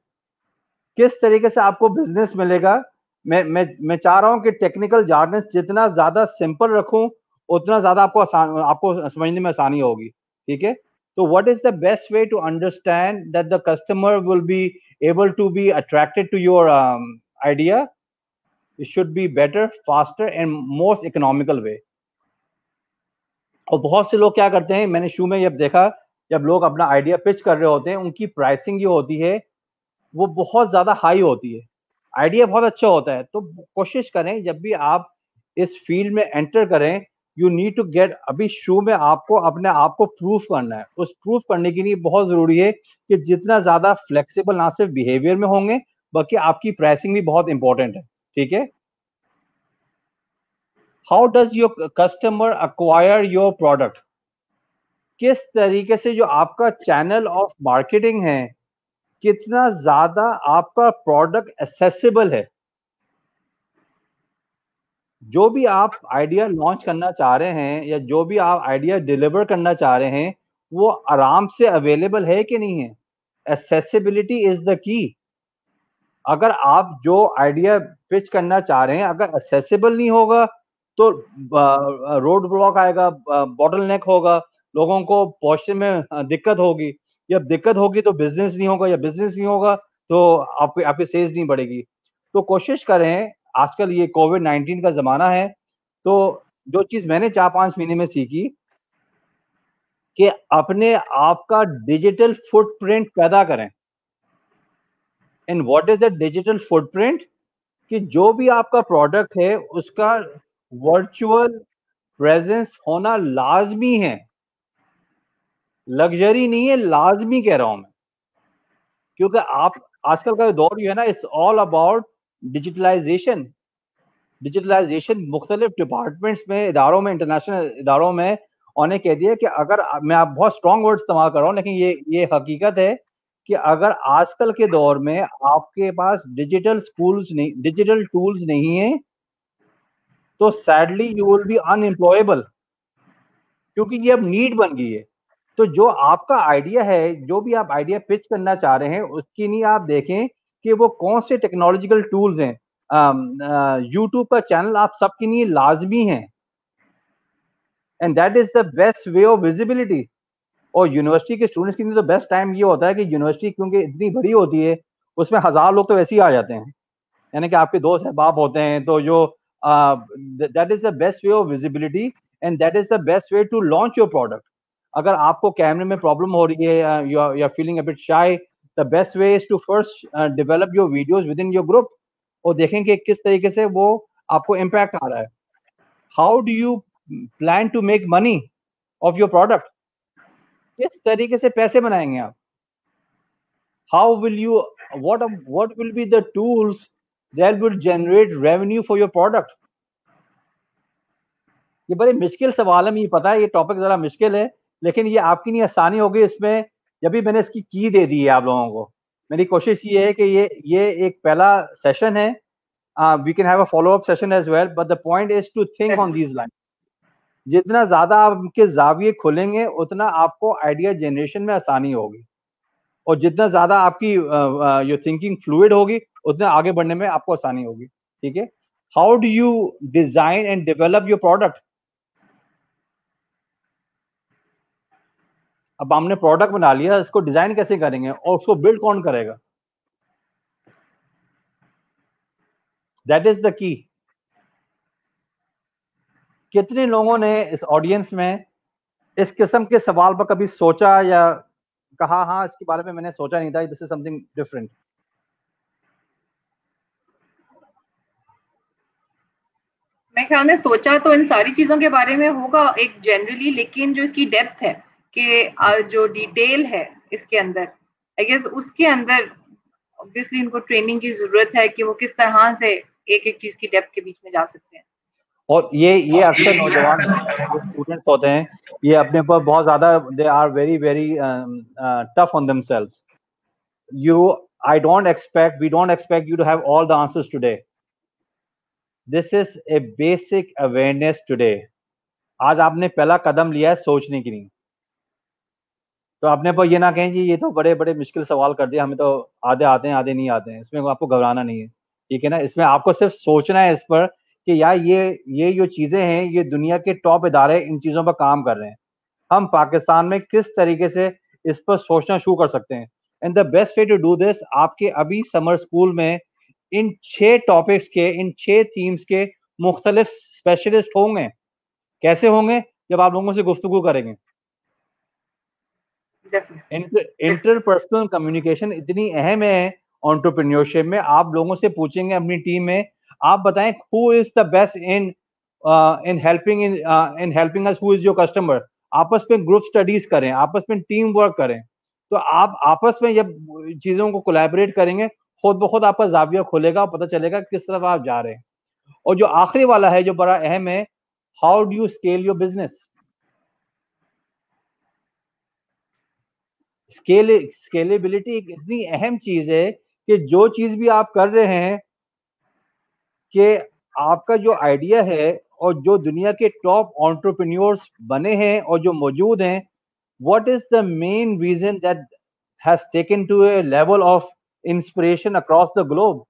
किस तरीके से आपको बिज़नेस मिलेगा? मैं मैं मैं चाह रहा हूँ कि टेक्निकल जार्नेस जितना ज़्यादा सिंपल रखूँ, उतना ज़्यादा आपको आसान, आपको समझने में आसानी होगी, ठीक है? तो what is the best way to understand that the customer will be able to be attracted to your idea it should be better, faster, and most economical way. और बहुत से लोग क्या करते हैं, मैंने शू में जब देखा, जब लोग अपना आइडिया पिच कर रहे होते हैं, उनकी प्राइसिंग जो होती है, वो बहुत ज़्यादा हाई होती है। आइडिया बहुत अच्छा होता है। तो कोशिश करें, जब भी आप इस फ़ील्ड में एंटर करें यू नीड टू गेट अभी शो में आपको अपने आप को प्रूफ करना है। उस प्रूफ करने के लिए बहुत ज़रूरी है कि जितना ज़्यादा फ्लेक्सिबल ना सिर्फ़ बिहेवियर में होंगे, बल्कि आपकी प्राइसिंग भी बहुत इंपॉर्टेंट है। ठीक है? How does your customer acquire your product किस तरीके से जो आपका चैनल ऑफ़ मार्केटिंग है, कितना ज़्यादा आपका प्रोडक्ट एसेसिबल है? जो भी आप आइडिया लॉन्च करना चाह रहे हैं या जो भी आप आइडिया डिलीवर करना चाह रहे हैं, वो आराम से अवेलेबल है कि नहीं है? एसेसिबिलिटी इज़ द की अगर आप जो आइडिया पिच करना चाह रहे हैं, अगर असेसिबल नहीं होगा तो रोड ब्लॉक आएगा बॉटल नेक होगा, लोगों को पहुँचने में दिक्कत होगी। या दिक्कत होगी तो बिज़नेस नहीं होगा, या बिज़नेस नहीं होगा तो आपकी आपकी सेल्स नहीं बढ़ेगी। तो कोशिश करें आजकल ये कोविड नाइन्टीन का जमाना है तो जो चीज़ मैंने चार पाँच महीने में सीखी कि अपने आप का डिजिटल फुटप्रिंट पैदा करें। And what is a digital footprint कि जो भी आपका प्रोडक्ट है, उसका वर्चुअल प्रेजेंस होना लाजमी है। लग्जरी नहीं है, लाजमी कह रहा हूँ मैं। क्योंकि आप, आजकल का दौर जो है ना it's all about digitalization digitalization मुख्तलिफ़ डिपार्टमेंट्स में, इदारों में इंटरनेशनल इदारों में उन्हें कह दिया कि अगर मैं आप बहुत स्ट्रॉन्ग वर्ड इस्तेमाल कर रहा हूँ, लेकिन ये ये हकीकत है कि अगर आजकल के दौर में आपके पास डिजिटल स्कूल्स नहीं डिजिटल टूल्स नहीं है तो sadly you will be unemployable क्योंकि ये अब नीड बन गई है। तो जो आपका आइडिया है, जो भी आप आइडिया पिच करना चाह रहे हैं, उसकी नहीं आप देखें कि वो कौन से टेक्नोलॉजिकल टूल्स हैं? यूट्यूब का चैनल आप सबके लिए लाजमी है। And that is the best way of visibility और यूनिवर्सिटी के स्टूडेंट्स के लिए तो बेस्ट टाइम ये होता है कि यूनिवर्सिटी क्योंकि इतनी बड़ी होती है, उसमें हज़ार लोग तो वैसे ही आ जाते हैं। यानी कि आपके दोस्त बाप होते हैं तो जो that is the best way of visibility and that is the best way to launch your product अगर आपको कैमरे में प्रॉब्लम हो रही है, you are feeling a bit shy the best way is to first develop your videos within your group और देखें कि किस तरीके से वो आपको इम्पैक्ट आ रहा है। How do you plan to make money of your product किस तरीके से पैसे बनाएँगे आप? How will you what what will be the tools that will generate revenue for your product? ये बड़े मुश्किल सवाल है, मुझे पता है, ये टॉपिक जरा मुश्किल है, लेकिन ये आपकी नहीं, आसानी होगी इसमें जब भी मैंने इसकी की दे दी है आप लोगों को, मेरी कोशिश ये है कि ये ये एक पहला सेशन है। We can have a follow up session as well but the point is to think on these line जितना ज़्यादा आपके जाविये खुलेंगे, उतना आपको आइडिया जनरेशन में आसानी होगी। और जितना ज़्यादा आपकी जो थिंकिंग फ्लूड होगी, उतना आगे बढ़ने में आपको आसानी होगी। ठीक है? How do you design and develop your product अब हमने प्रोडक्ट बना लिया, इसको डिज़ाइन कैसे करेंगे और उसको बिल्ड कौन करेगा? दैट इज़ द की कितने लोगों ने इस ऑडियंस में इस किस्म के सवाल पर कभी सोचा या कहा हाँ इसके बारे में मैंने सोचा नहीं था दिस इज़ समथिंग डिफरेंट मैं ख्याल में सोचा तो इन सारी चीज़ों के बारे में होगा एक जनरली लेकिन जो इसकी डेप्थ है कि जो डिटेल है इसके अंदर आई गेस उसके अंदर ऑब्वियसली इनको ट्रेनिंग की ज़रूरत है कि वो किस तरह से एक एक चीज़ की डेप्थ के बीच में जा सकते हैं। और ये ये अक्सर नौजवान स्टूडेंट्स होते हैं, ये अपने पर बहुत ज़्यादा they are very very tough on themselves you I don't expect we don't expect you to have all the answers today this is a basic awareness today आज आपने पहला कदम लिया है सोचने के लिए। तो अपने पर ये ना कहें कि ये तो बड़े बड़े मुश्किल सवाल कर दिए, हमें तो आधे आते हैं, आधे नहीं आते हैं। इसमें आपको घबराना नहीं है, ठीक है ना? इसमें आपको सिर्फ़ सोचना है इस पर कि यार ये ये जो चीज़ें हैं, ये दुनिया के टॉप इदारे इन चीज़ों पर काम कर रहे हैं। हम पाकिस्तान में किस तरीके से इस पर सोचना शुरू कर सकते हैं? And the best way to do this आपके अभी समर स्कूल में इन छह टॉपिक्स के, इन छह थीम्स के मुख्तलिफ़ स्पेशलिस्ट होंगे। कैसे होंगे? जब आप लोगों से गुफ्तगु करेंगे। इंटरपर्सनल कम्युनिकेशन इतनी अहम है ऑन्टरप्रीनियोरशिप में। आप लोगों से पूछेंगे अपनी टीम में, आप बताएँ who is the best in in helping in in helping us who is your customer आपस में ग्रुप स्टडीज़ करें, आपस में टीम वर्क करें। तो आप आपस में जब चीज़ों को कोलैबोरेट करेंगे, खुद ब खुद आपका जाविया खुलेगा पता चलेगा किस तरफ़ आप जा रहे हैं। और जो आखिरी वाला है, जो बड़ा अहम है how do you scale your business scale scalability एक इतनी अहम चीज़ है कि जो चीज़ भी आप कर रहे हैं कि आपका जो आइडिया है और जो दुनिया के टॉप ऑन्टरप्रेन्योर्स बने हैं और जो मौजूद हैं what is the main reason that has taken to a level of inspiration across the globe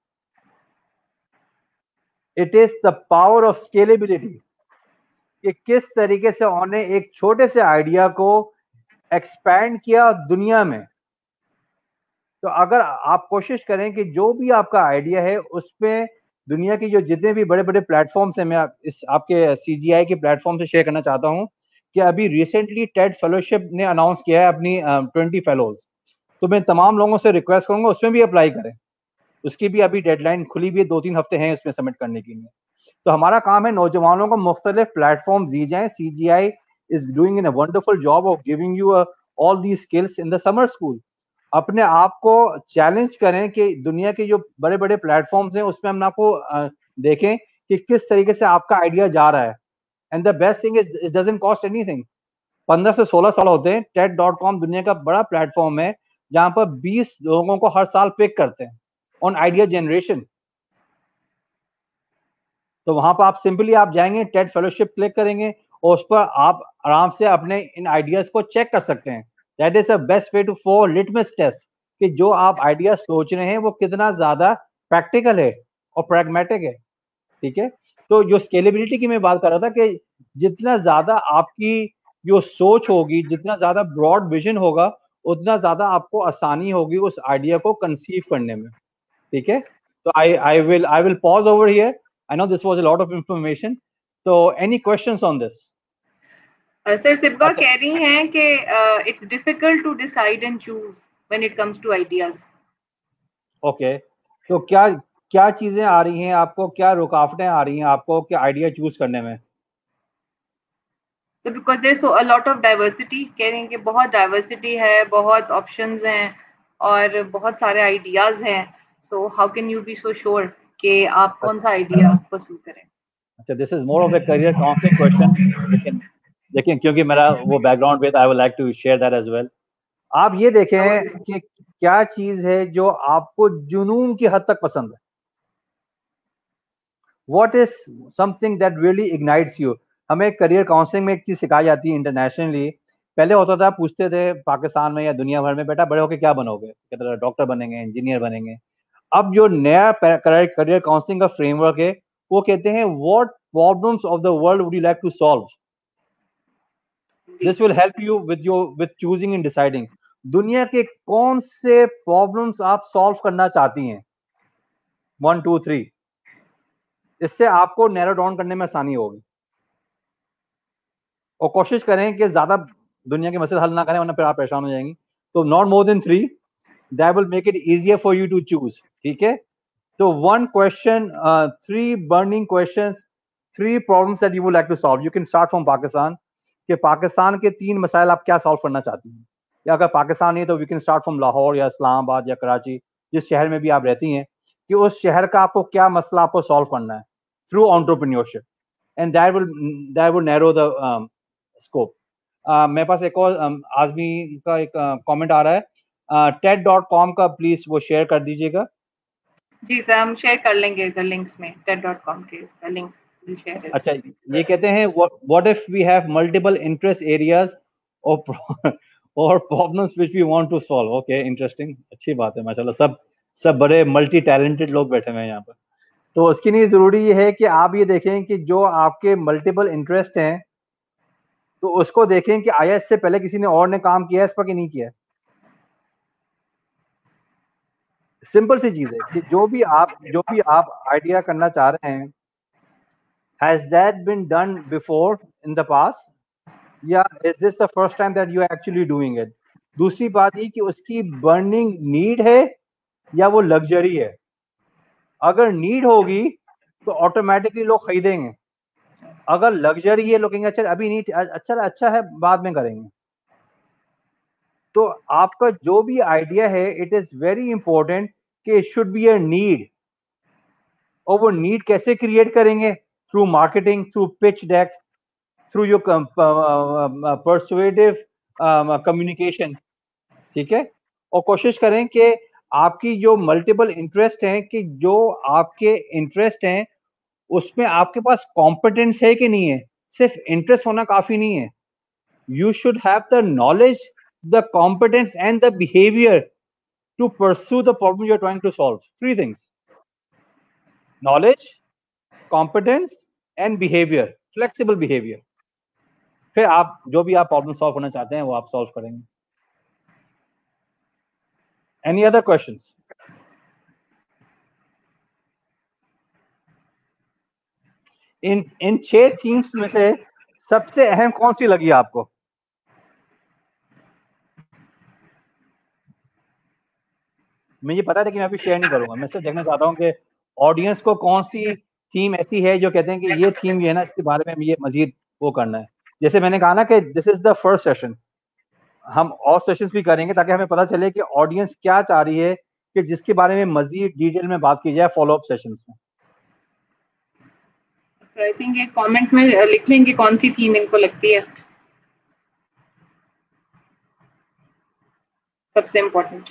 it is the power of scalability कि किस तरीके से उन्होंने एक छोटे से आइडिया को एक्सपैंड किया दुनिया में तो अगर आप कोशिश करें कि जो भी आपका आइडिया है उसमें दुनिया की जो जितने भी बड़े बड़े प्लेटफॉर्म्स हैं मैं आप, इस आपके सी जी आई के प्लेटफॉर्म से शेयर करना चाहता हूँ कि अभी रिसेंटली टेड फेलोशिप ने अनाउंस किया है अपनी ट्वेंटी uh, फेलोज तो मैं तमाम लोगों से रिक्वेस्ट करूँगा उसमें भी अप्लाई करें। उसकी भी अभी डेडलाइन खुली भी है दो तीन हफ़्ते हैं उसमें सबमिट करने के लिए। तो हमारा काम है नौजवानों को मुख्तलिफ़ प्लेटफॉर्म दिए जाए C G I is doing in wonderful job of giving you all the skills in the summer school अपने आप को चैलेंज करें कि दुनिया के जो बड़े बड़े प्लेटफॉर्म्स हैं, उसमें हम आपको देखें कि किस तरीके से आपका आइडिया जा रहा है। And the best thing is it doesn't cost anything पंद्रह से सोलह साल होते हैं टेट डॉट कॉम दुनिया का बड़ा प्लेटफॉर्म है, जहाँ पर बीस लोगों को हर साल पिक करते हैं ऑन आइडिया जनरेशन तो वहाँ पर आप सिंपली आप जाएँगे टेट फेलोशिप क्लिक करेंगे और उस पर आप आराम से अपने इन आइडियाज़ को चेक कर सकते हैं। That is a best way to for litmus test कि जो आप आइडिया सोच रहे हैं, वो कितना ज़्यादा प्रैक्टिकल है और प्रैग्मेटिक है। ठीक है? तो जो स्केलेबिलिटी की मैं बात कर रहा था कि जितना ज़्यादा आपकी जो सोच होगी, जितना ज़्यादा ब्रॉड विजन होगा, उतना ज़्यादा आपको आसानी होगी उस आइडिया को कंसीव करने में। ठीक है? तो I I will I will pause over here I know this was a lot of information तो any questions on this sir सिबका कह रही हैं कि it's difficult to decide and choose when it comes to ideas. Okay. तो क्या क्या चीज़ें आ रही हैं आपको? क्या रुकावटें आ रही हैं आपको क्या आइडिया चूज़ करने में? तो because there so a lot of diversity कह रहे हैं कि बहुत डाइवर्सिटी है बहुत ऑप्शंस हैं और बहुत सारे आइडियाज़ हैं। So how can you be so sure कि आप कौन सा आइडिया परस्यू करें? अच्छा this is more of a career counselling question लेकिन क्योंकि मेरा वो background with I would like to share that as well आप ये देखें कि क्या चीज़ है जो आपको जुनून की हद तक पसंद है। What is something that really ignites you हमें करियर काउंसलिंग में एक चीज़ सिखाई जाती है इंटरनेशनली पहले होता था पूछते थे पाकिस्तान में या दुनिया भर में बेटा बड़े होकर क्या बनोगे? कहते डॉक्टर बनेंगे इंजीनियर बनेंगे? अब जो नया करियर काउंसलिंग का फ्रेमवर्क है वो कहते हैं what problems of the world would you like to solve this will help you with your with choosing in deciding दुनिया के कौन से प्रॉब्लम्स आप सॉल्व करना चाहती हैं? वन टू थ्री इससे आपको नैरो डाउन करने में आसानी होगी। और कोशिश करें कि ज़्यादा दुनिया के मसले हल ना करें, वरना फिर आप परेशान हो जाएँगी। तो not more than three that will make it easier for you to choose ठीक है? तो one question three burning question three problems that you would like to solve you can start from Pakistan कि पाकिस्तान के तीन मसाइल आप क्या सॉल्व करना चाहती हैं? या अगर पाकिस्तान नहीं तो we can start from Lahore या इस्लामाबाद या कराची जिस शहर में भी आप रहती हैं कि उस शहर का आपको क्या मसला आपको सॉल्व करना है? Through entrepreneurship and that will that will narrow the scope मेरे पास एक और um, आजमी का एक कमेंट uh, आ रहा है। टेट डॉट कॉम का प्लीज़ वो शेयर कर दीजिएगा। जी सर हम शेयर कर लेंगे लिंक्स में टेट डॉट कॉम के इसका लिंक अच्छा ये कहते हैं what if we have multiple interest areas और और problems which we want to solve okay interesting अच्छी बात है माशाल्लाह। सब सब बड़े मल्टी टैलेंटेड लोग बैठे हुए हैं यहाँ पर। तो उसके लिए ज़रूरी ये है कि आप ये देखें कि जो आपके मल्टीपल इंटरेस्ट हैं तो उसको देखें कि आया इससे पहले किसी ने और ने काम किया है इस पर कि नहीं किया सिंपल सी चीज़ है कि जो भी आप जो भी आप आइडिया करना चाह रहे हैं has that been done before in the past या is this the first time that you actually doing it दूसरी बात ये कि उसकी बर्निंग नीड है या वो लग्जरी है? अगर नीड होगी तो ऑटोमेटिकली लोग खरीदेंगे। अगर लग्जरी है लोग अच्छा अभी नीड अच्छा अच्छा है, बाद में करेंगे। तो आपका जो भी आइडिया है इट इज़ वेरी इंपॉर्टेंट कि it should be a need और वो नीड कैसे क्रिएट करेंगे? Through marketing through pitch deck through your persuasive communication ठीक है? और कोशिश करें कि आपकी जो मल्टीपल इंटरेस्ट हैं कि जो आपके इंटरेस्ट हैं, उसमें आपके पास कॉम्पिटेंस है कि नहीं है? सिर्फ़ इंटरेस्ट होना काफ़ी नहीं है। You should have the knowledge the competence and the behaviour to pursue the problem you are trying to solve three things knowledge competence and behaviour flexible behaviour फिर आप, जो भी आप प्रॉब्लम सॉल्व करना चाहते हैं, वो आप सॉल्व करेंगे। Any other question in in छह थीम्स में से सबसे अहम कौन सी लगी आपको? मुझे पता था कि मैं अभी शेयर नहीं करूँगा। मैं सिर्फ़ देखना चाहता हूँ कि ऑडियंस को कौन सी थीम ऐसी है जो कहते हैं कि ये थीम जो है ना, इसके बारे में ये मजीद वो करना है। जैसे मैंने कहा ना कि this is the first session हम और सेशंस भी करेंगे ताकि हमें पता चले कि ऑडियंस क्या चाह रही है कि जिसके बारे में मजीद डिटेल में बात की जाए फॉलो अप सेशंस में आई थिंक ये कमेंट में लिख लेंगे कौन सी थीम इनको लगती है। सबसे इम्पोर्टेंट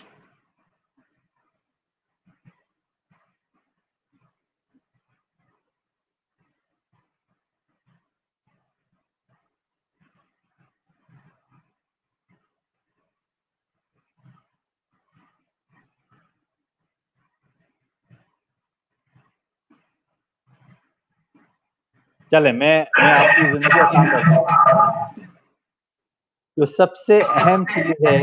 चले, मैं मैं आपकी ज़िंदगी आसान करता हूँ। जो सबसे अहम चीज़ है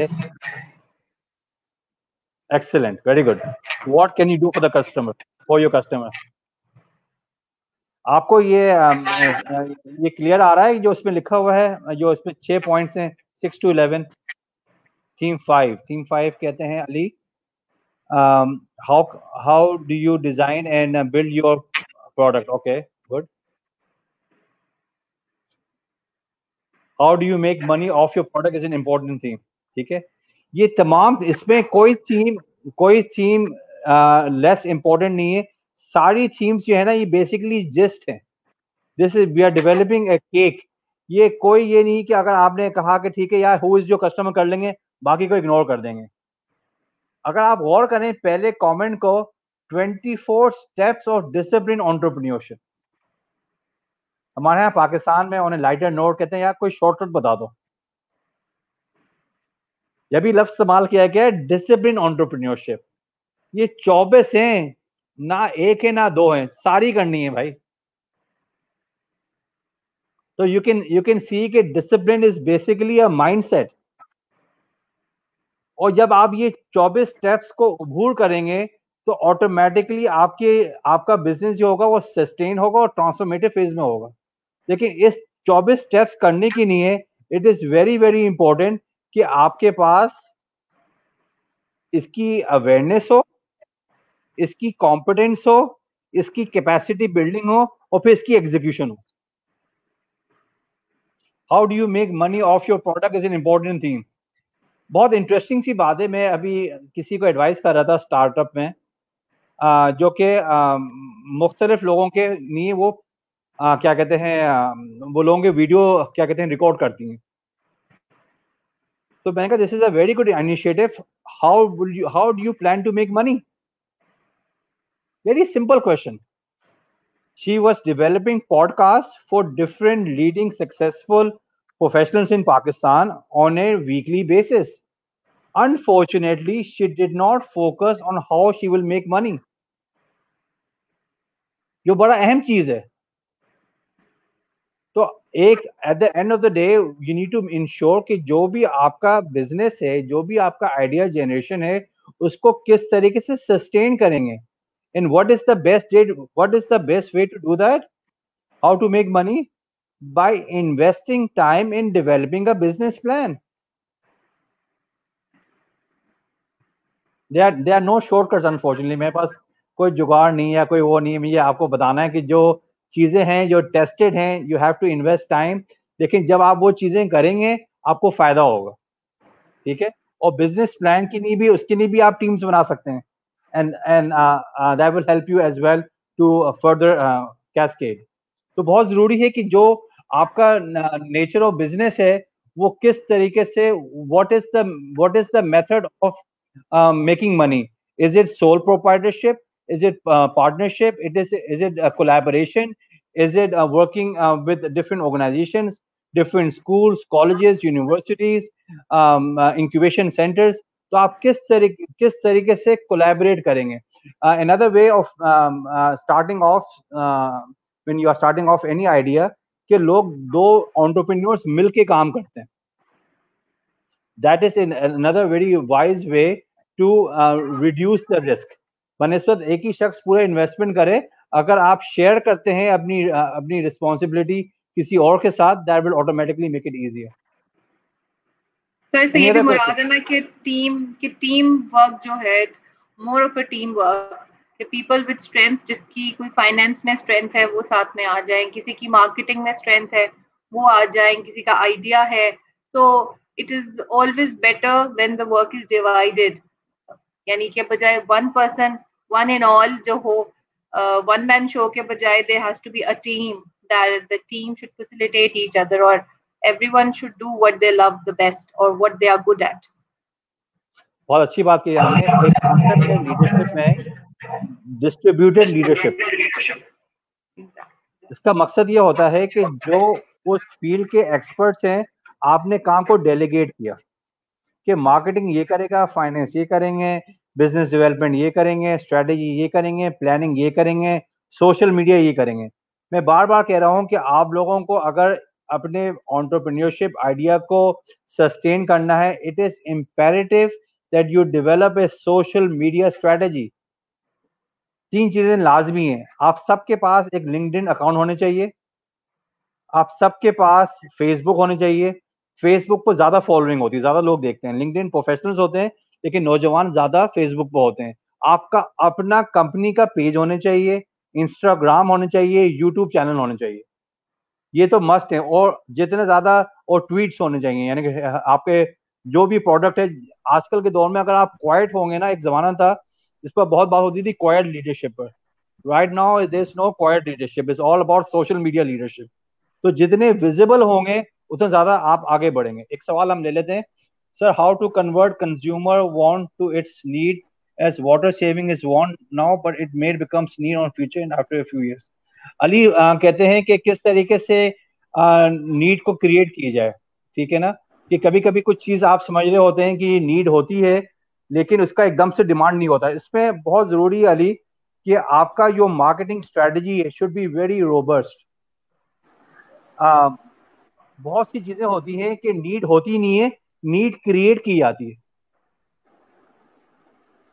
excellent very good what can you do for the customer for your customer आपको ये ये क्लियर आ रहा है जो उसमें लिखा हुआ है, जो उसमें छह पॉइंट्स हैं six to eleven theme five theme five कहते हैं, Ali how how do you design and build your product okay good how do you make money of your product is an important theme ठीक है? ये तमाम इसमें कोई थीम कोई थीम लेस इंपॉर्टेंट नहीं है। सारी थीम्स जो है ना, ये बेसिकली जस्ट है। This is we are developing a cake ये कोई ये नहीं कि अगर आपने कहा कि ठीक है, यार हु इज़ जो कस्टमर कर लेंगे, बाकी को इग्नोर कर देंगे। अगर आप गौर करें, पहले कमेंट को 24 स्टेप्स ऑफ़ डिसिप्लिन ऑन्टरप्रन्योरशिप हमारे यहाँ पाकिस्तान में उन्हें लाइटर नोट कहते हैं, यार, कोई शॉर्टकट बता दो। यह भी लफ्ज इस्तेमाल किया गया है डिसिप्लिन ऑन्टरप्रन्योरशिप ये चौबीस हैं, ना एक है, ना दो है, सारी करनी है भाई। तो you can you can see कि discipline is basically a mindset और जब आप ये 24 स्टेप्स को अबूर करेंगे तो ऑटोमेटिकली आपके, आपका बिज़नेस जो होगा, वो सस्टेन होगा और ट्रांसफॉर्मेटिव फ़ेज़ में होगा। लेकिन इस 24 स्टेप्स करने के लिए it is very very important कि आपके पास इसकी अवेयरनेस हो, इसकी कॉम्पिटेंस हो, इसकी कैपेसिटी बिल्डिंग हो और फिर इसकी एग्जीक्यूशन हो। How do you make money of your product is an important thing बहुत इंटरेस्टिंग सी बात है, मैं अभी किसी को एडवाइस कर रहा था स्टार्टअप में जो कि मुख्तलिफ़ लोगों के लिए वो आ, क्या कहते हैं वो लोगों के वीडियो क्या कहते हैं रिकॉर्ड करती हैं। तो मैंने कहा this is a very good initiative how you how do you plan to make money very simple question she was developing podcast for different leading successful professionals in Pakistan on a weekly basis unfortunately she did not focus on how she will make money जो बड़ा अहम चीज़ है तो एक at the end of the day you need to ensure कि जो भी आपका बिज़नेस है, जो भी आपका आइडिया जनरेशन है, उसको किस तरीके से सस्टेन करेंगे? And what is the best what is the best way to do that how to make money by investing time in developing a business plan there are there are no short cuts unfortunately मेरे पास कोई जुगाड़ नहीं है, कोई वो नहीं है। मुझे आपको बताना है कि जो चीज़ें हैं जो टेस्टेड हैं you have to invest time लेकिन जब आप वो चीज़ें करेंगे आपको फ़ायदा होगा। ठीक है? और बिज़नेस प्लान के लिए भी उसके लिए भी आप टीम्स बना सकते हैं। That will help you as well to uh, further uh, cascade. तो बहुत ज़रूरी है कि जो आपका नेचर ऑफ़ बिज़नेस है वो किस तरीके से what is the what is the method of making money is it sole proprietorship? is it uh, partnership it is is it a collaboration is it uh, working uh, with different organizations different schools colleges universities um, incubation centers तो आप किस तरीके किस तरीके से कोलैबोरेट करेंगे another way of starting off when you are starting off any idea कि लोग दो ऑन्टरप्रेन्योर्स मिलके काम करते हैं that is in another very wise way to reduce the risk बनस्पत एक ही शख्स पूरा इन्वेस्टमेंट करे अगर आप शेयर करते हैं अपनी अपनी रिस्पॉन्सिबिलिटी किसी और के साथ that will automatically make it easier sir से ये भी मुराद है ना कि टीम कि टीम वर्क जो है more of a team work कि पीपल विद स्ट्रेंथ जिसकी कोई फाइनेंस में स्ट्रेंथ है वो साथ में आ जाए। किसी की मार्केटिंग में स्ट्रेंथ है वो आ जाए। किसी का आइडिया है तो it is always better when the work is divided यानी कि बजाय one person one in all जो हो वन मैन शो के बजाय there has to be a team that the team should facilitate each other और everyone should do what they love the best or what they are good at. बहुत अच्छी बात की हमने एक कॉन्सेप्ट है लीडरशिप में। डिस्ट्रीब्यूटेड लीडरशिप इसका मकसद ये होता है कि जो उस फ़ील्ड के एक्सपर्ट्स हैं, आपने काम को डेलीगेट किया। कि मार्केटिंग ये करेगा फाइनेंस ये करेंगे बिज़नेस डेवलपमेंट ये करेंगे स्ट्रेटेजी ये करेंगे प्लानिंग ये करेंगे सोशल मीडिया ये करेंगे। मैं बार बार कह रहा हूँ कि आप लोगों को अगर अपने ऑन्टरप्रन्योरशिप आइडिया को सस्टेन करना है it is imperative that you develop a social media strategy तीन चीज़ें लाजमी हैं। आप सबके पास एक लिंक्डइन अकाउंट होने चाहिए। आप सबके पास फेसबुक होने चाहिए। फेसबुक पर ज़्यादा फॉलोइंग होती है, ज़्यादा लोग देखते हैं। लिंक्डइन प्रोफेशनल्स होते हैं लेकिन नौजवान ज़्यादा फेसबुक पर होते हैं। आपका, अपना कंपनी का पेज होने चाहिए इंस्टाग्राम होने चाहिए यूट्यूब चैनल होने चाहिए। ये तो मस्ट है और जितने ज़्यादा और ट्वीट्स होने चाहिए, यानी कि आपके जो भी प्रोडक्ट है, आजकल के दौर में अगर आप क्वाइट होंगे ना, एक जमाना था जिस पर बहुत बात होती थी क्वाइट लीडरशिप पर। Right now there no quiet leadership is all about social media leadership तो जितने विजिबल होंगे, उतना ज़्यादा आप आगे बढ़ेंगे। एक सवाल हम ले लेते हैं sir how to convert consumer want to its need as water saving is want now, but it may becomes need on future and after a few years. Ali कहते हैं कि किस तरीके से नीड को क्रिएट की जाए, ठीक है ना? कि कभी कभी कुछ चीज़ आप समझ रहे होते हैं कि नीड होती है, लेकिन उसका एकदम से डिमांड नहीं होता। इसमें बहुत ज़रूरी है अली, कि आपका जो मार्केटिंग स्ट्रेटजी है शुड बी वेरी रोबस्ट बहुत सी चीज़ें होती हैं कि नीड होती नहीं है नीड क्रिएट की जाती है।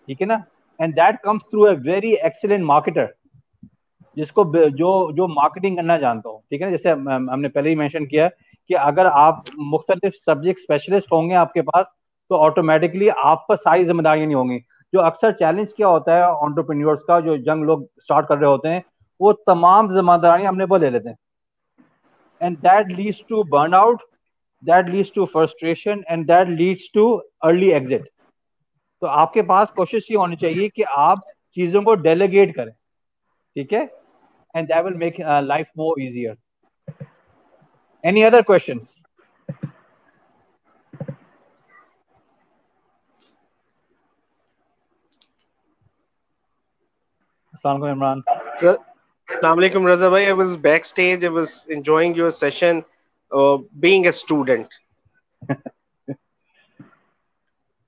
ठीक है ना? And that comes through a very excellent marketer जिसको जो जो मार्केटिंग करना जानता हूँ। ठीक है ना? जैसे हमने पहले ही मेंशन किया कि अगर आप मुख्तलिफ़ सब्जेक्ट स्पेशलिस्ट होंगे आपके पास तो ऑटोमेटिकली आप पर सारी जिम्मेदारियाँ नहीं होंगी। जो अक्सर चैलेंज क्या होता है ऑन्टरप्रीनियोर्स का, जो यंग लोग स्टार्ट कर रहे होते हैं, वो तमाम जिम्मेदारियाँ अपने पर ले लेते हैं। And that leads to burn out that leads to frustration and that leads to early exit तो आपके पास कोशिश ये होनी चाहिए कि आप चीज़ों को डेलीगेट करें, ठीक है and that will make life more easier any other questions Imran. Assalamualaikum Raza bhai. I was backstage. I was enjoying your session. Uh, being a student. [LAUGHS]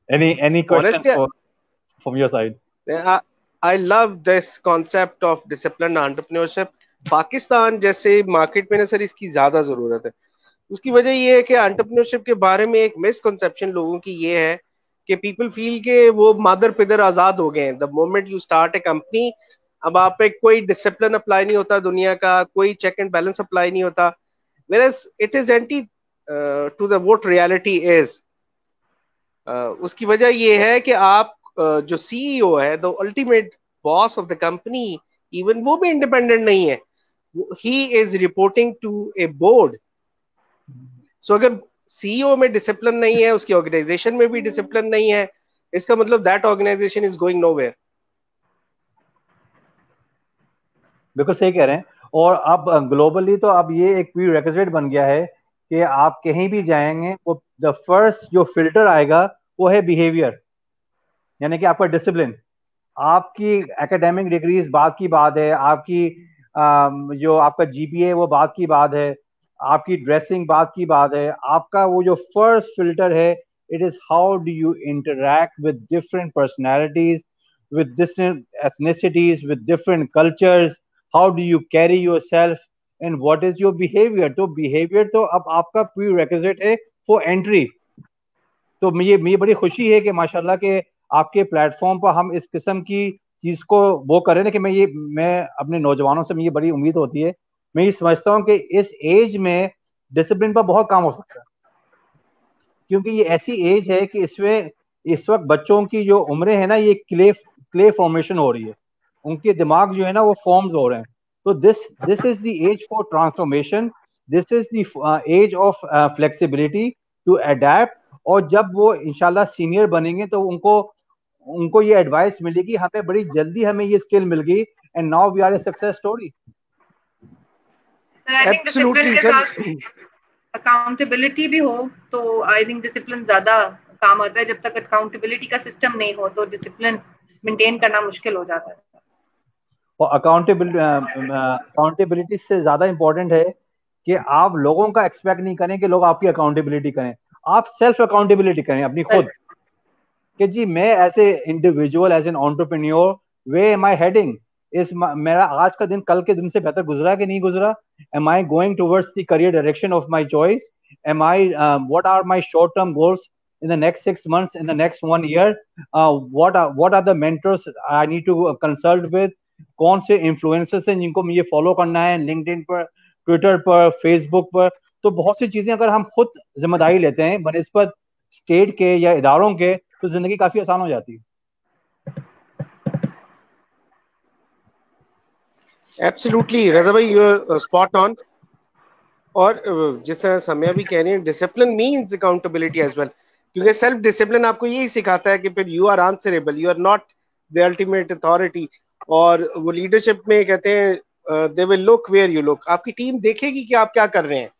Any any questions Honestly, for, from your side? I, I love this concept of disciplined entrepreneurship. Pakistan जैसे मार्केट में ना सर इसकी ज़्यादा ज़रूरत है उसकी वजह ये है कि एंटरप्रेन्योरशिप के बारे में एक मिसकंसेप्शन लोगों की ये है कि पीपल फील के वो मादर पिदर आज़ाद हो गए हैं the moment you start a company अब आप पे कोई डिसिप्लिन अप्लाई नहीं होता दुनिया का कोई चेक एंड बैलेंस अप्लाई नहीं होता where it is anti to the vote reality is उसकी वजह यह है कि आप जो सीईओ है the ultimate boss of the company even वो भी इंडिपेंडेंट नहीं है he is reporting to a board so अगर सीईओ में डिसिप्लिन नहीं है उसकी ऑर्गेनाइजेशन में भी डिसिप्लिन नहीं है इसका मतलब that organization is going nowhere बिल्कुल सही कह रहे हैं। और अब ग्लोबली तो अब ये एक प्री बन गया है कि आप कहीं भी जाएँगे वो द फ़र्स्ट जो फ़िल्टर आएगा वो है बिहेवियर यानी कि आपका डिसिप्लिन आपकी एकेडमिक डिग्रीज बात की बात है आपकी जो आपका जीपीए वो बात की बात है आपकी ड्रेसिंग बात की बात है आपका वो जो फ़र्स्ट फ़िल्टर है it is how do you interact with different personalities with different ethnicities, with different cultures. Do you carry yourself and what is your behavior? तो बिहेवियर तो अब आपका प्री prerequisite है for entry. तो मुझे मुझे बड़ी खुशी है कि माशाल्लाह के आपके प्लेटफॉर्म पर हम इस किस्म की चीज़ को वो करें ना कि मैं ये, मैं अपने नौजवानों से मुझे बड़ी उम्मीद होती है मैं ये समझता हूँ कि इस एज में डिसिप्लिन पर बहुत काम हो सकता है क्योंकि ये ऐसी एज है कि इसमें, इस वक्त बच्चों की जो उम्र है ना, ये क्ले क्ले फॉर्मेशन हो रही है उनके दिमाग जो है ना वो फॉर्म्स हो रहे हैं। तो this this is the age for transformation this is the age of flexibility to adapt और जब वो इंशाल्लाह सीनियर बनेंगे तो उनको उनको ये एडवाइस मिलेगी हमें बड़ी जल्दी हमें ये स्किल मिल गई and now we are a success story accountability भी हो तो आई थिंक डिसिप्लिन ज़्यादा काम आता है। जब तक अकाउंटेबिलिटी का सिस्टम नहीं हो तो डिसिप्लिन मेंटेन करना मुश्किल हो जाता है। और अकाउंटेबिलिटी अकाउंटेबिलिटी से ज़्यादा इंपॉर्टेंट है कि आप लोगों का एक्सपेक्ट नहीं करें कि लोग आपकी अकाउंटेबिलिटी करें। आप सेल्फ अकाउंटेबिलिटी करें अपनी खुद। कि जी मैं as a individual as an entrepreneur where am I heading इस मेरा आज का दिन कल के दिन से बेहतर गुजरा कि नहीं गुजरा? Am I going towards the career direction of my choice am I what are my short term goals in the next six months in the next one year? Uh, what are what are the mentors i need to consult with? कौन से इन्फ्लुएंसर्स हैं जिनको मुझे फॉलो करना है लिंक्डइन पर ट्विटर पर फेसबुक पर? तो बहुत सी चीज़ें अगर हम खुद ज़िम्मेदारी लेते हैं बनस्पत स्टेट के या इदारों के तो ज़िंदगी काफ़ी आसान हो जाती है। एब्सोल्युटली रजा भाई यू स्पॉट ऑन और uh, जिस तरह समय भी कह रहे हैं discipline means accountability as well क्योंकि सेल्फ डिसिप्लिन आपको यही सिखाता है कि फिर you are answerable you are not the ultimate authority और वो लीडरशिप में कहते हैं they will look where you look आपकी टीम देखेगी कि आप क्या कर रहे हैं।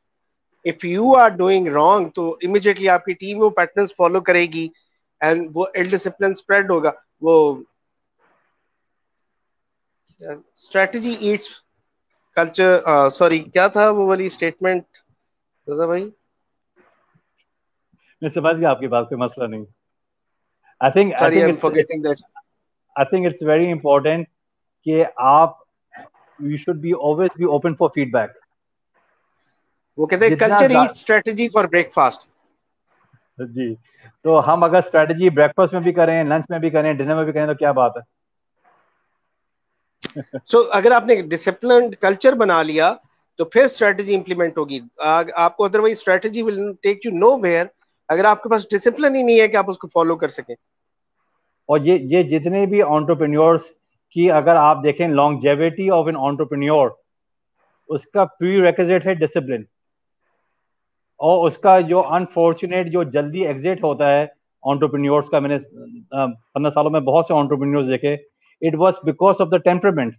If you are doing wrong तो इमिजिएटली आपकी टीम वो पैटर्न फॉलो करेगी एंड वो इल डिसिप्लिन स्प्रेड होगा। वो स्ट्रेटजी ईट्स कल्चर सॉरी क्या था वो वाली स्टेटमेंट रजा भाई? मैं समझ गया आपकी बात कोई मसला नहीं। I think I think it's forgetting that I think it's very important कि आप you should be always be open for feedback वो कहते हैं culture eat strategy for breakfast जी तो हम अगर स्ट्रेटजी ब्रेकफास्ट में भी करें लंच में भी करें डिनर में भी करें तो क्या बात है? सो [LAUGHS] so, अगर आपने डिसिप्लिन कल्चर बना लिया तो फिर स्ट्रेटजी इंप्लीमेंट होगी। आपको otherwise strategy will take you nowhere अगर आपके पास डिसिप्लिन ही नहीं है कि आप उसको फॉलो कर सकें। और ये ये जितने भी ऑन्टरप्रेन्योर्स की अगर आप देखें लॉन्गजेविटी ऑफ़ एन ऑन्टरप्रेन्योर उसका प्री रेक्विजिट है डिसिप्लिन और उसका जो अनफॉर्चुनेट जो जल्दी एग्जिट होता है ऑन्टरप्रेन्योर्स का, मैंने पंद्रह सालों में बहुत से ऑन्टरप्रेन्योर्स देखे। It was because of the temperament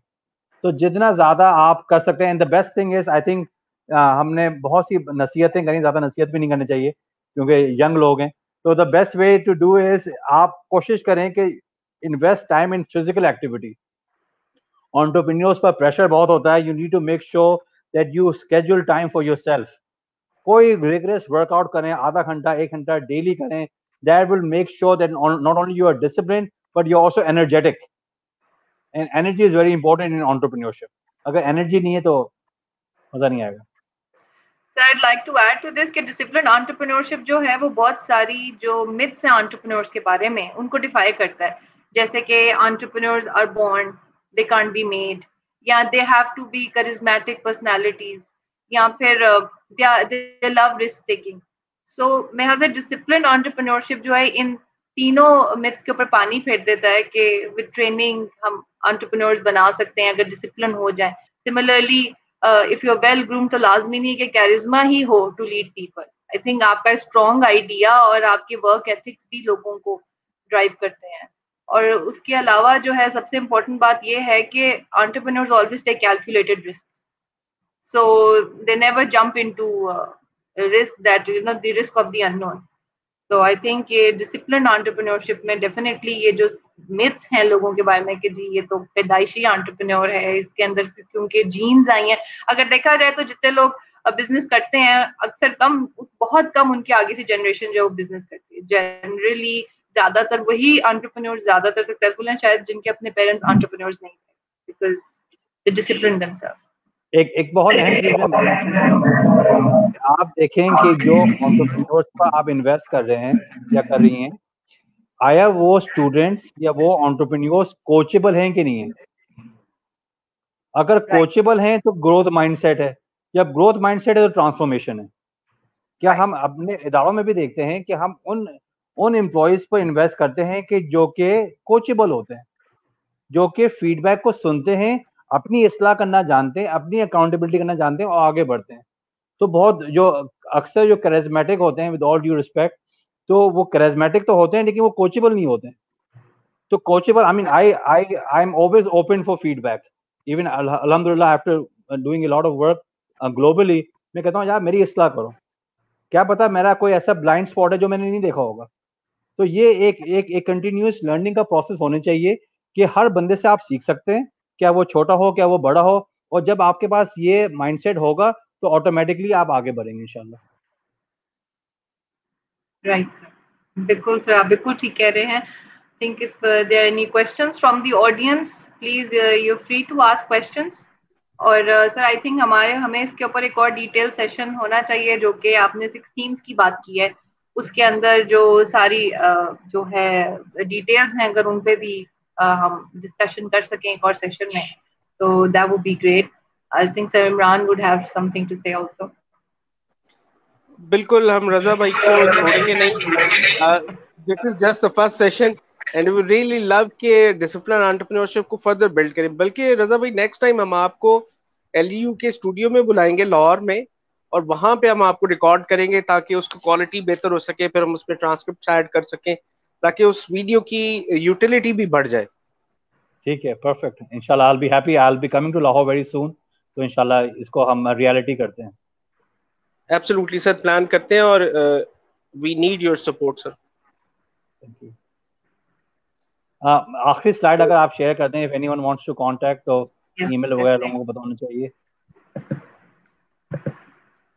तो जितना ज़्यादा आप कर सकते हैं the best thing is I think हमने बहुत सी नसीहतें करी, ज़्यादा नसीहत भी नहीं करनी चाहिए, क्योंकि यंग लोग हैं। तो the best way to do is आप कोशिश करें कि invest time in physical activity entrepreneurs पर प्रेशर बहुत होता है। You need to make sure that you schedule time for yourself कोई रिग्रेस वर्कआउट करें, आधा घंटा, एक घंटा डेली करें that will make sure that not only you are discipline but you also energetic and energy is very important in entrepreneurship अगर एनर्जी नहीं है तो मज़ा नहीं आएगा। I'd like to add to this कि disciplined entrepreneurship जो है, वो बहुत सारी जो myths हैं entrepreneurs के बारे में, उनको defy करता है। जैसे कि entrepreneurs are born they can be made या they have to be charismatic personalities या फिर love risk taking so may has discipline entrepreneurship जो है, इन तीनों मिथ्स के ऊपर पानी फेर देता है कि विद ट्रेनिंग हम ऑन्टरप्रनोर्स बना सकते हैं, अगर डिसिप्लिन हो जाए। Similarly if you well groom तो लाजमी नहीं है कि कैरिज्मा ही हो to lead people I think आपका स्ट्रॉन्ग आइडिया और आपके वर्क एथिक्स भी लोगों को ड्राइव करते हैं। और उसके अलावा जो है, सबसे इम्पोर्टेंट बात यह है कि entrepreneurs always take calculated risk so they never jump into risk that you know the risk of the unknown तो आई थिंक ये डिसिप्लिन आंट्रप्रनोरशिप में डेफिनेटली ये जो मिथ्स हैं लोगों के बारे में कि जी, ये तो पैदाइशी आंट्रप्रनोर है, इसके अंदर क्योंकि जीन्स आई हैं। अगर देखा जाए तो जितने लोग बिज़नेस करते हैं, अक्सर कम, बहुत कम उनके आगे से जनरेशन जो बिज़नेस करती है। जनरली ज़्यादातर वही आंट्रप्रनोर ज़्यादातर सक्सेसफुल हैं शायद जिनके अपने पेरेंट्स आंट्रप्रनोर्स नहीं थे बिकॉज़ द डिसिप्लिन देमसेल्फ एक एक बहुत अहम चीज़ है आप देखें कि जो ऑन्टरप्रीनियर्स पर आप इन्वेस्ट कर रहे हैं या कर रही हैं आया वो स्टूडेंट्स या वो ऑन्टरप्रीनियर्स कोचेबल हैं कि नहीं है? अगर कोचेबल हैं तो ग्रोथ माइंडसेट है जब ग्रोथ माइंडसेट है तो ट्रांसफॉर्मेशन है। क्या हम अपने इदारों में भी देखते हैं कि हम उन उन एम्प्लॉयज़ पर इन्वेस्ट करते हैं कि जो कि कोचेबल होते हैं, जो कि फीडबैक को सुनते हैं, अपनी इसलाह करना जानते हैं, अपनी अकाउंटेबिलिटी करना जानते हैं और आगे बढ़ते हैं। तो बहुत जो, अक्सर जो करेजमेटिक होते हैं विद ऑल ड्यू रिस्पेक्ट तो वो करेजमेटिक तो होते हैं, लेकिन वो कोचेबल नहीं होते हैं। तो coachable I mean I I I am always open for feedback even अलहमदुल्ला after doing lot of work globally मैं कहता हूँ, यार, मेरी इसलाह करो। क्या पता मेरा कोई ऐसा ब्लाइंड स्पॉट है जो मैंने नहीं देखा होगा? तो ये एक एक एक कंटिन्यूस लर्निंग का प्रोसेस होने चाहिए कि हर बंदे से आप सीख सकते हैं, क्या वो छोटा हो, क्या वो बड़ा हो, और जब आपके पास ये माइंडसेट होगा तो ऑटोमेटिकली आप आगे बढ़ेंगे, इंशाल्लाह। राइट बिल्कुल सर आप बिल्कुल ठीक कह रहे हैं। Think audience please you free to ask questions और सर आई थिंक हमारे, हमें इसके ऊपर एक और डिटेल सेशन होना चाहिए, जो कि आपने सिक्स टीम्स की बात की है। उसके अंदर जो सारी जो है डिटेल्स हैं, अगर उन पे भी हम डिस्कशन कर सकें एक और सेशन में तो that would be great I think sir Imran would have something to say also बिल्कुल, हम रजा भाई को छोड़ेंगे नहीं। This is just the first session and we really love के डिसिप्लिन एंटरप्रेन्योरशिप को फर्दर बिल्ड करें। बल्कि रजा भाई नेक्स्ट टाइम हम आपको एल के स्टूडियो में बुलाएँगे, लाहौर में और वहाँ पे हम आपको रिकॉर्ड करेंगे ताकि उसकी क्वालिटी बेहतर हो सके फिर हम उसमें ट्रांसक्रिप्ट ऐड कर सकें ताकि उस वीडियो की यूटिलिटी भी बढ़ जाए। ठीक है परफेक्ट इंशाल्लाह I be happy I be coming to Lahore very soon तो इंशाल्लाह इसको हम रियलिटी करते हैं। एब्सोल्युटली सर प्लान करते हैं और we need your support sir thank you आखिरी स्लाइड अगर आप शेयर करते हैं if anyone wants to contact तो ईमेल वगैरह लोगों को बताना चाहिए।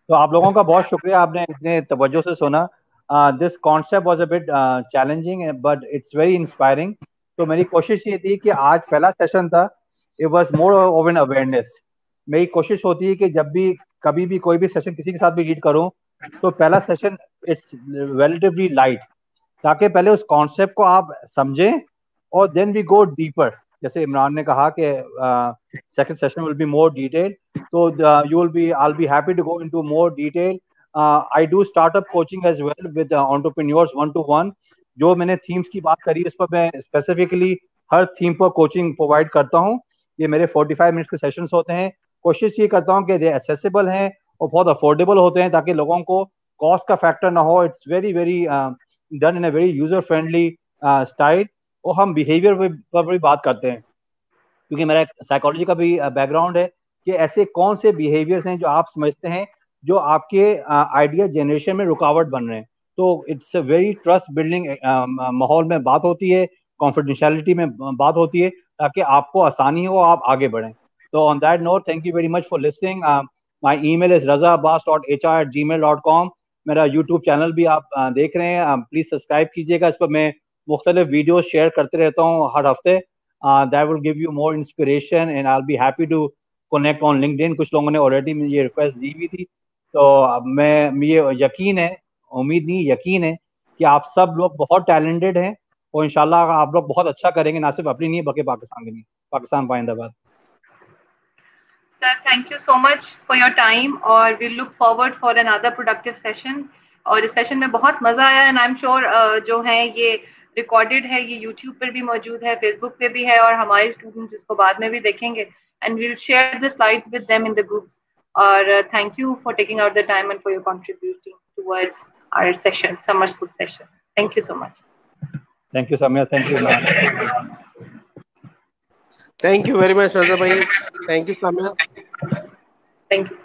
तो आप लोगों का बहुत शुक्रिया, आपने इतने तवज्जो से सुना। This concept was a bit challenging but it's very inspiring तो मेरी कोशिश ये थी कि आज पहला सेशन था it was more of an awareness मेरी कोशिश होती है कि जब भी कभी भी कोई भी सेशन किसी के साथ भी रीड करूँ तो पहला सेशन इट्स रिलेटिवली लाइट ताकि पहले उस कॉन्सेप्ट को आप समझें, और देन वी गो डीपर जैसे इमरान ने कहा कि second session will be more detail तो you will be I be happy to go into more detail I do startup coaching as well with entrepreneurs one to one जो मैंने थीम्स की बात करी इस पर मैं स्पेसिफिकली हर थीम पर कोचिंग प्रोवाइड करता हूँ। ये मेरे 45 मिनट्स के सेशंस होते हैं। कोशिश ये करता हूँ कि ये एसेसिबल हैं और बहुत अफोर्डेबल होते हैं ताकि लोगों को कॉस्ट का फैक्टर ना हो। It's very very done in a very user friendly style और हम बिहेवियर पर भी बात करते हैं। क्योंकि मेरा साइकोलॉजी का भी बैकग्राउंड है कि ऐसे कौन से बिहेवियर्स हैं जो आप समझते हैं, जो आपके आइडिया जनरेशन में रुकावट बन रहे हैं। तो it's a very trust building माहौल में बात होती है कॉन्फिडेंशियलिटी में बात होती है, ताकि आपको आसानी हो आप आगे बढ़ें। तो on that note thank you very much for listening my email is Raza Abbas dot H R Gmail dot com मेरा यूट्यूब चैनल भी आप देख रहे हैं। प्लीज़ सब्सक्राइब कीजिएगा। इस पर मैं मुख्तलिफ़ वीडियो शेयर करते रहता हूँ हर हफ़्ते। That will give you more inspiration and I be happy to connect on LinkedIn कुछ लोगों ने ऑलरेडी मुझे ये रिक्वेस्ट दी हुई थी। तो मैं ये यकीन है उम्मीद नहीं यकीन है कि आप सब लोग बहुत टैलेंटेड हैं और इंशाल्लाह आप लोग बहुत अच्छा करेंगे ना सिर्फ़ अपनी नहीं बल्कि पाकिस्तान के लिए Pakistan पाइंदाबाद। Sir, thank you so much for your time और we look forward for another productive session और इस सेशन में बहुत मज़ा आया एंड आई एम श्योर जो है ये रिकॉर्डेड है ये यूट्यूब पर भी मौजूद है फेसबुक पे भी है और हमारे स्टूडेंट्स इसको बाद में भी देखेंगे and we'll share the slides with them in the groups और thank you for taking out the time and for your contributing towards our session, summer school session. Thank you so much. Thank you, Samir. Thank you. Thank you very much, Raza Bhai. Thank you, Samir. Thank you.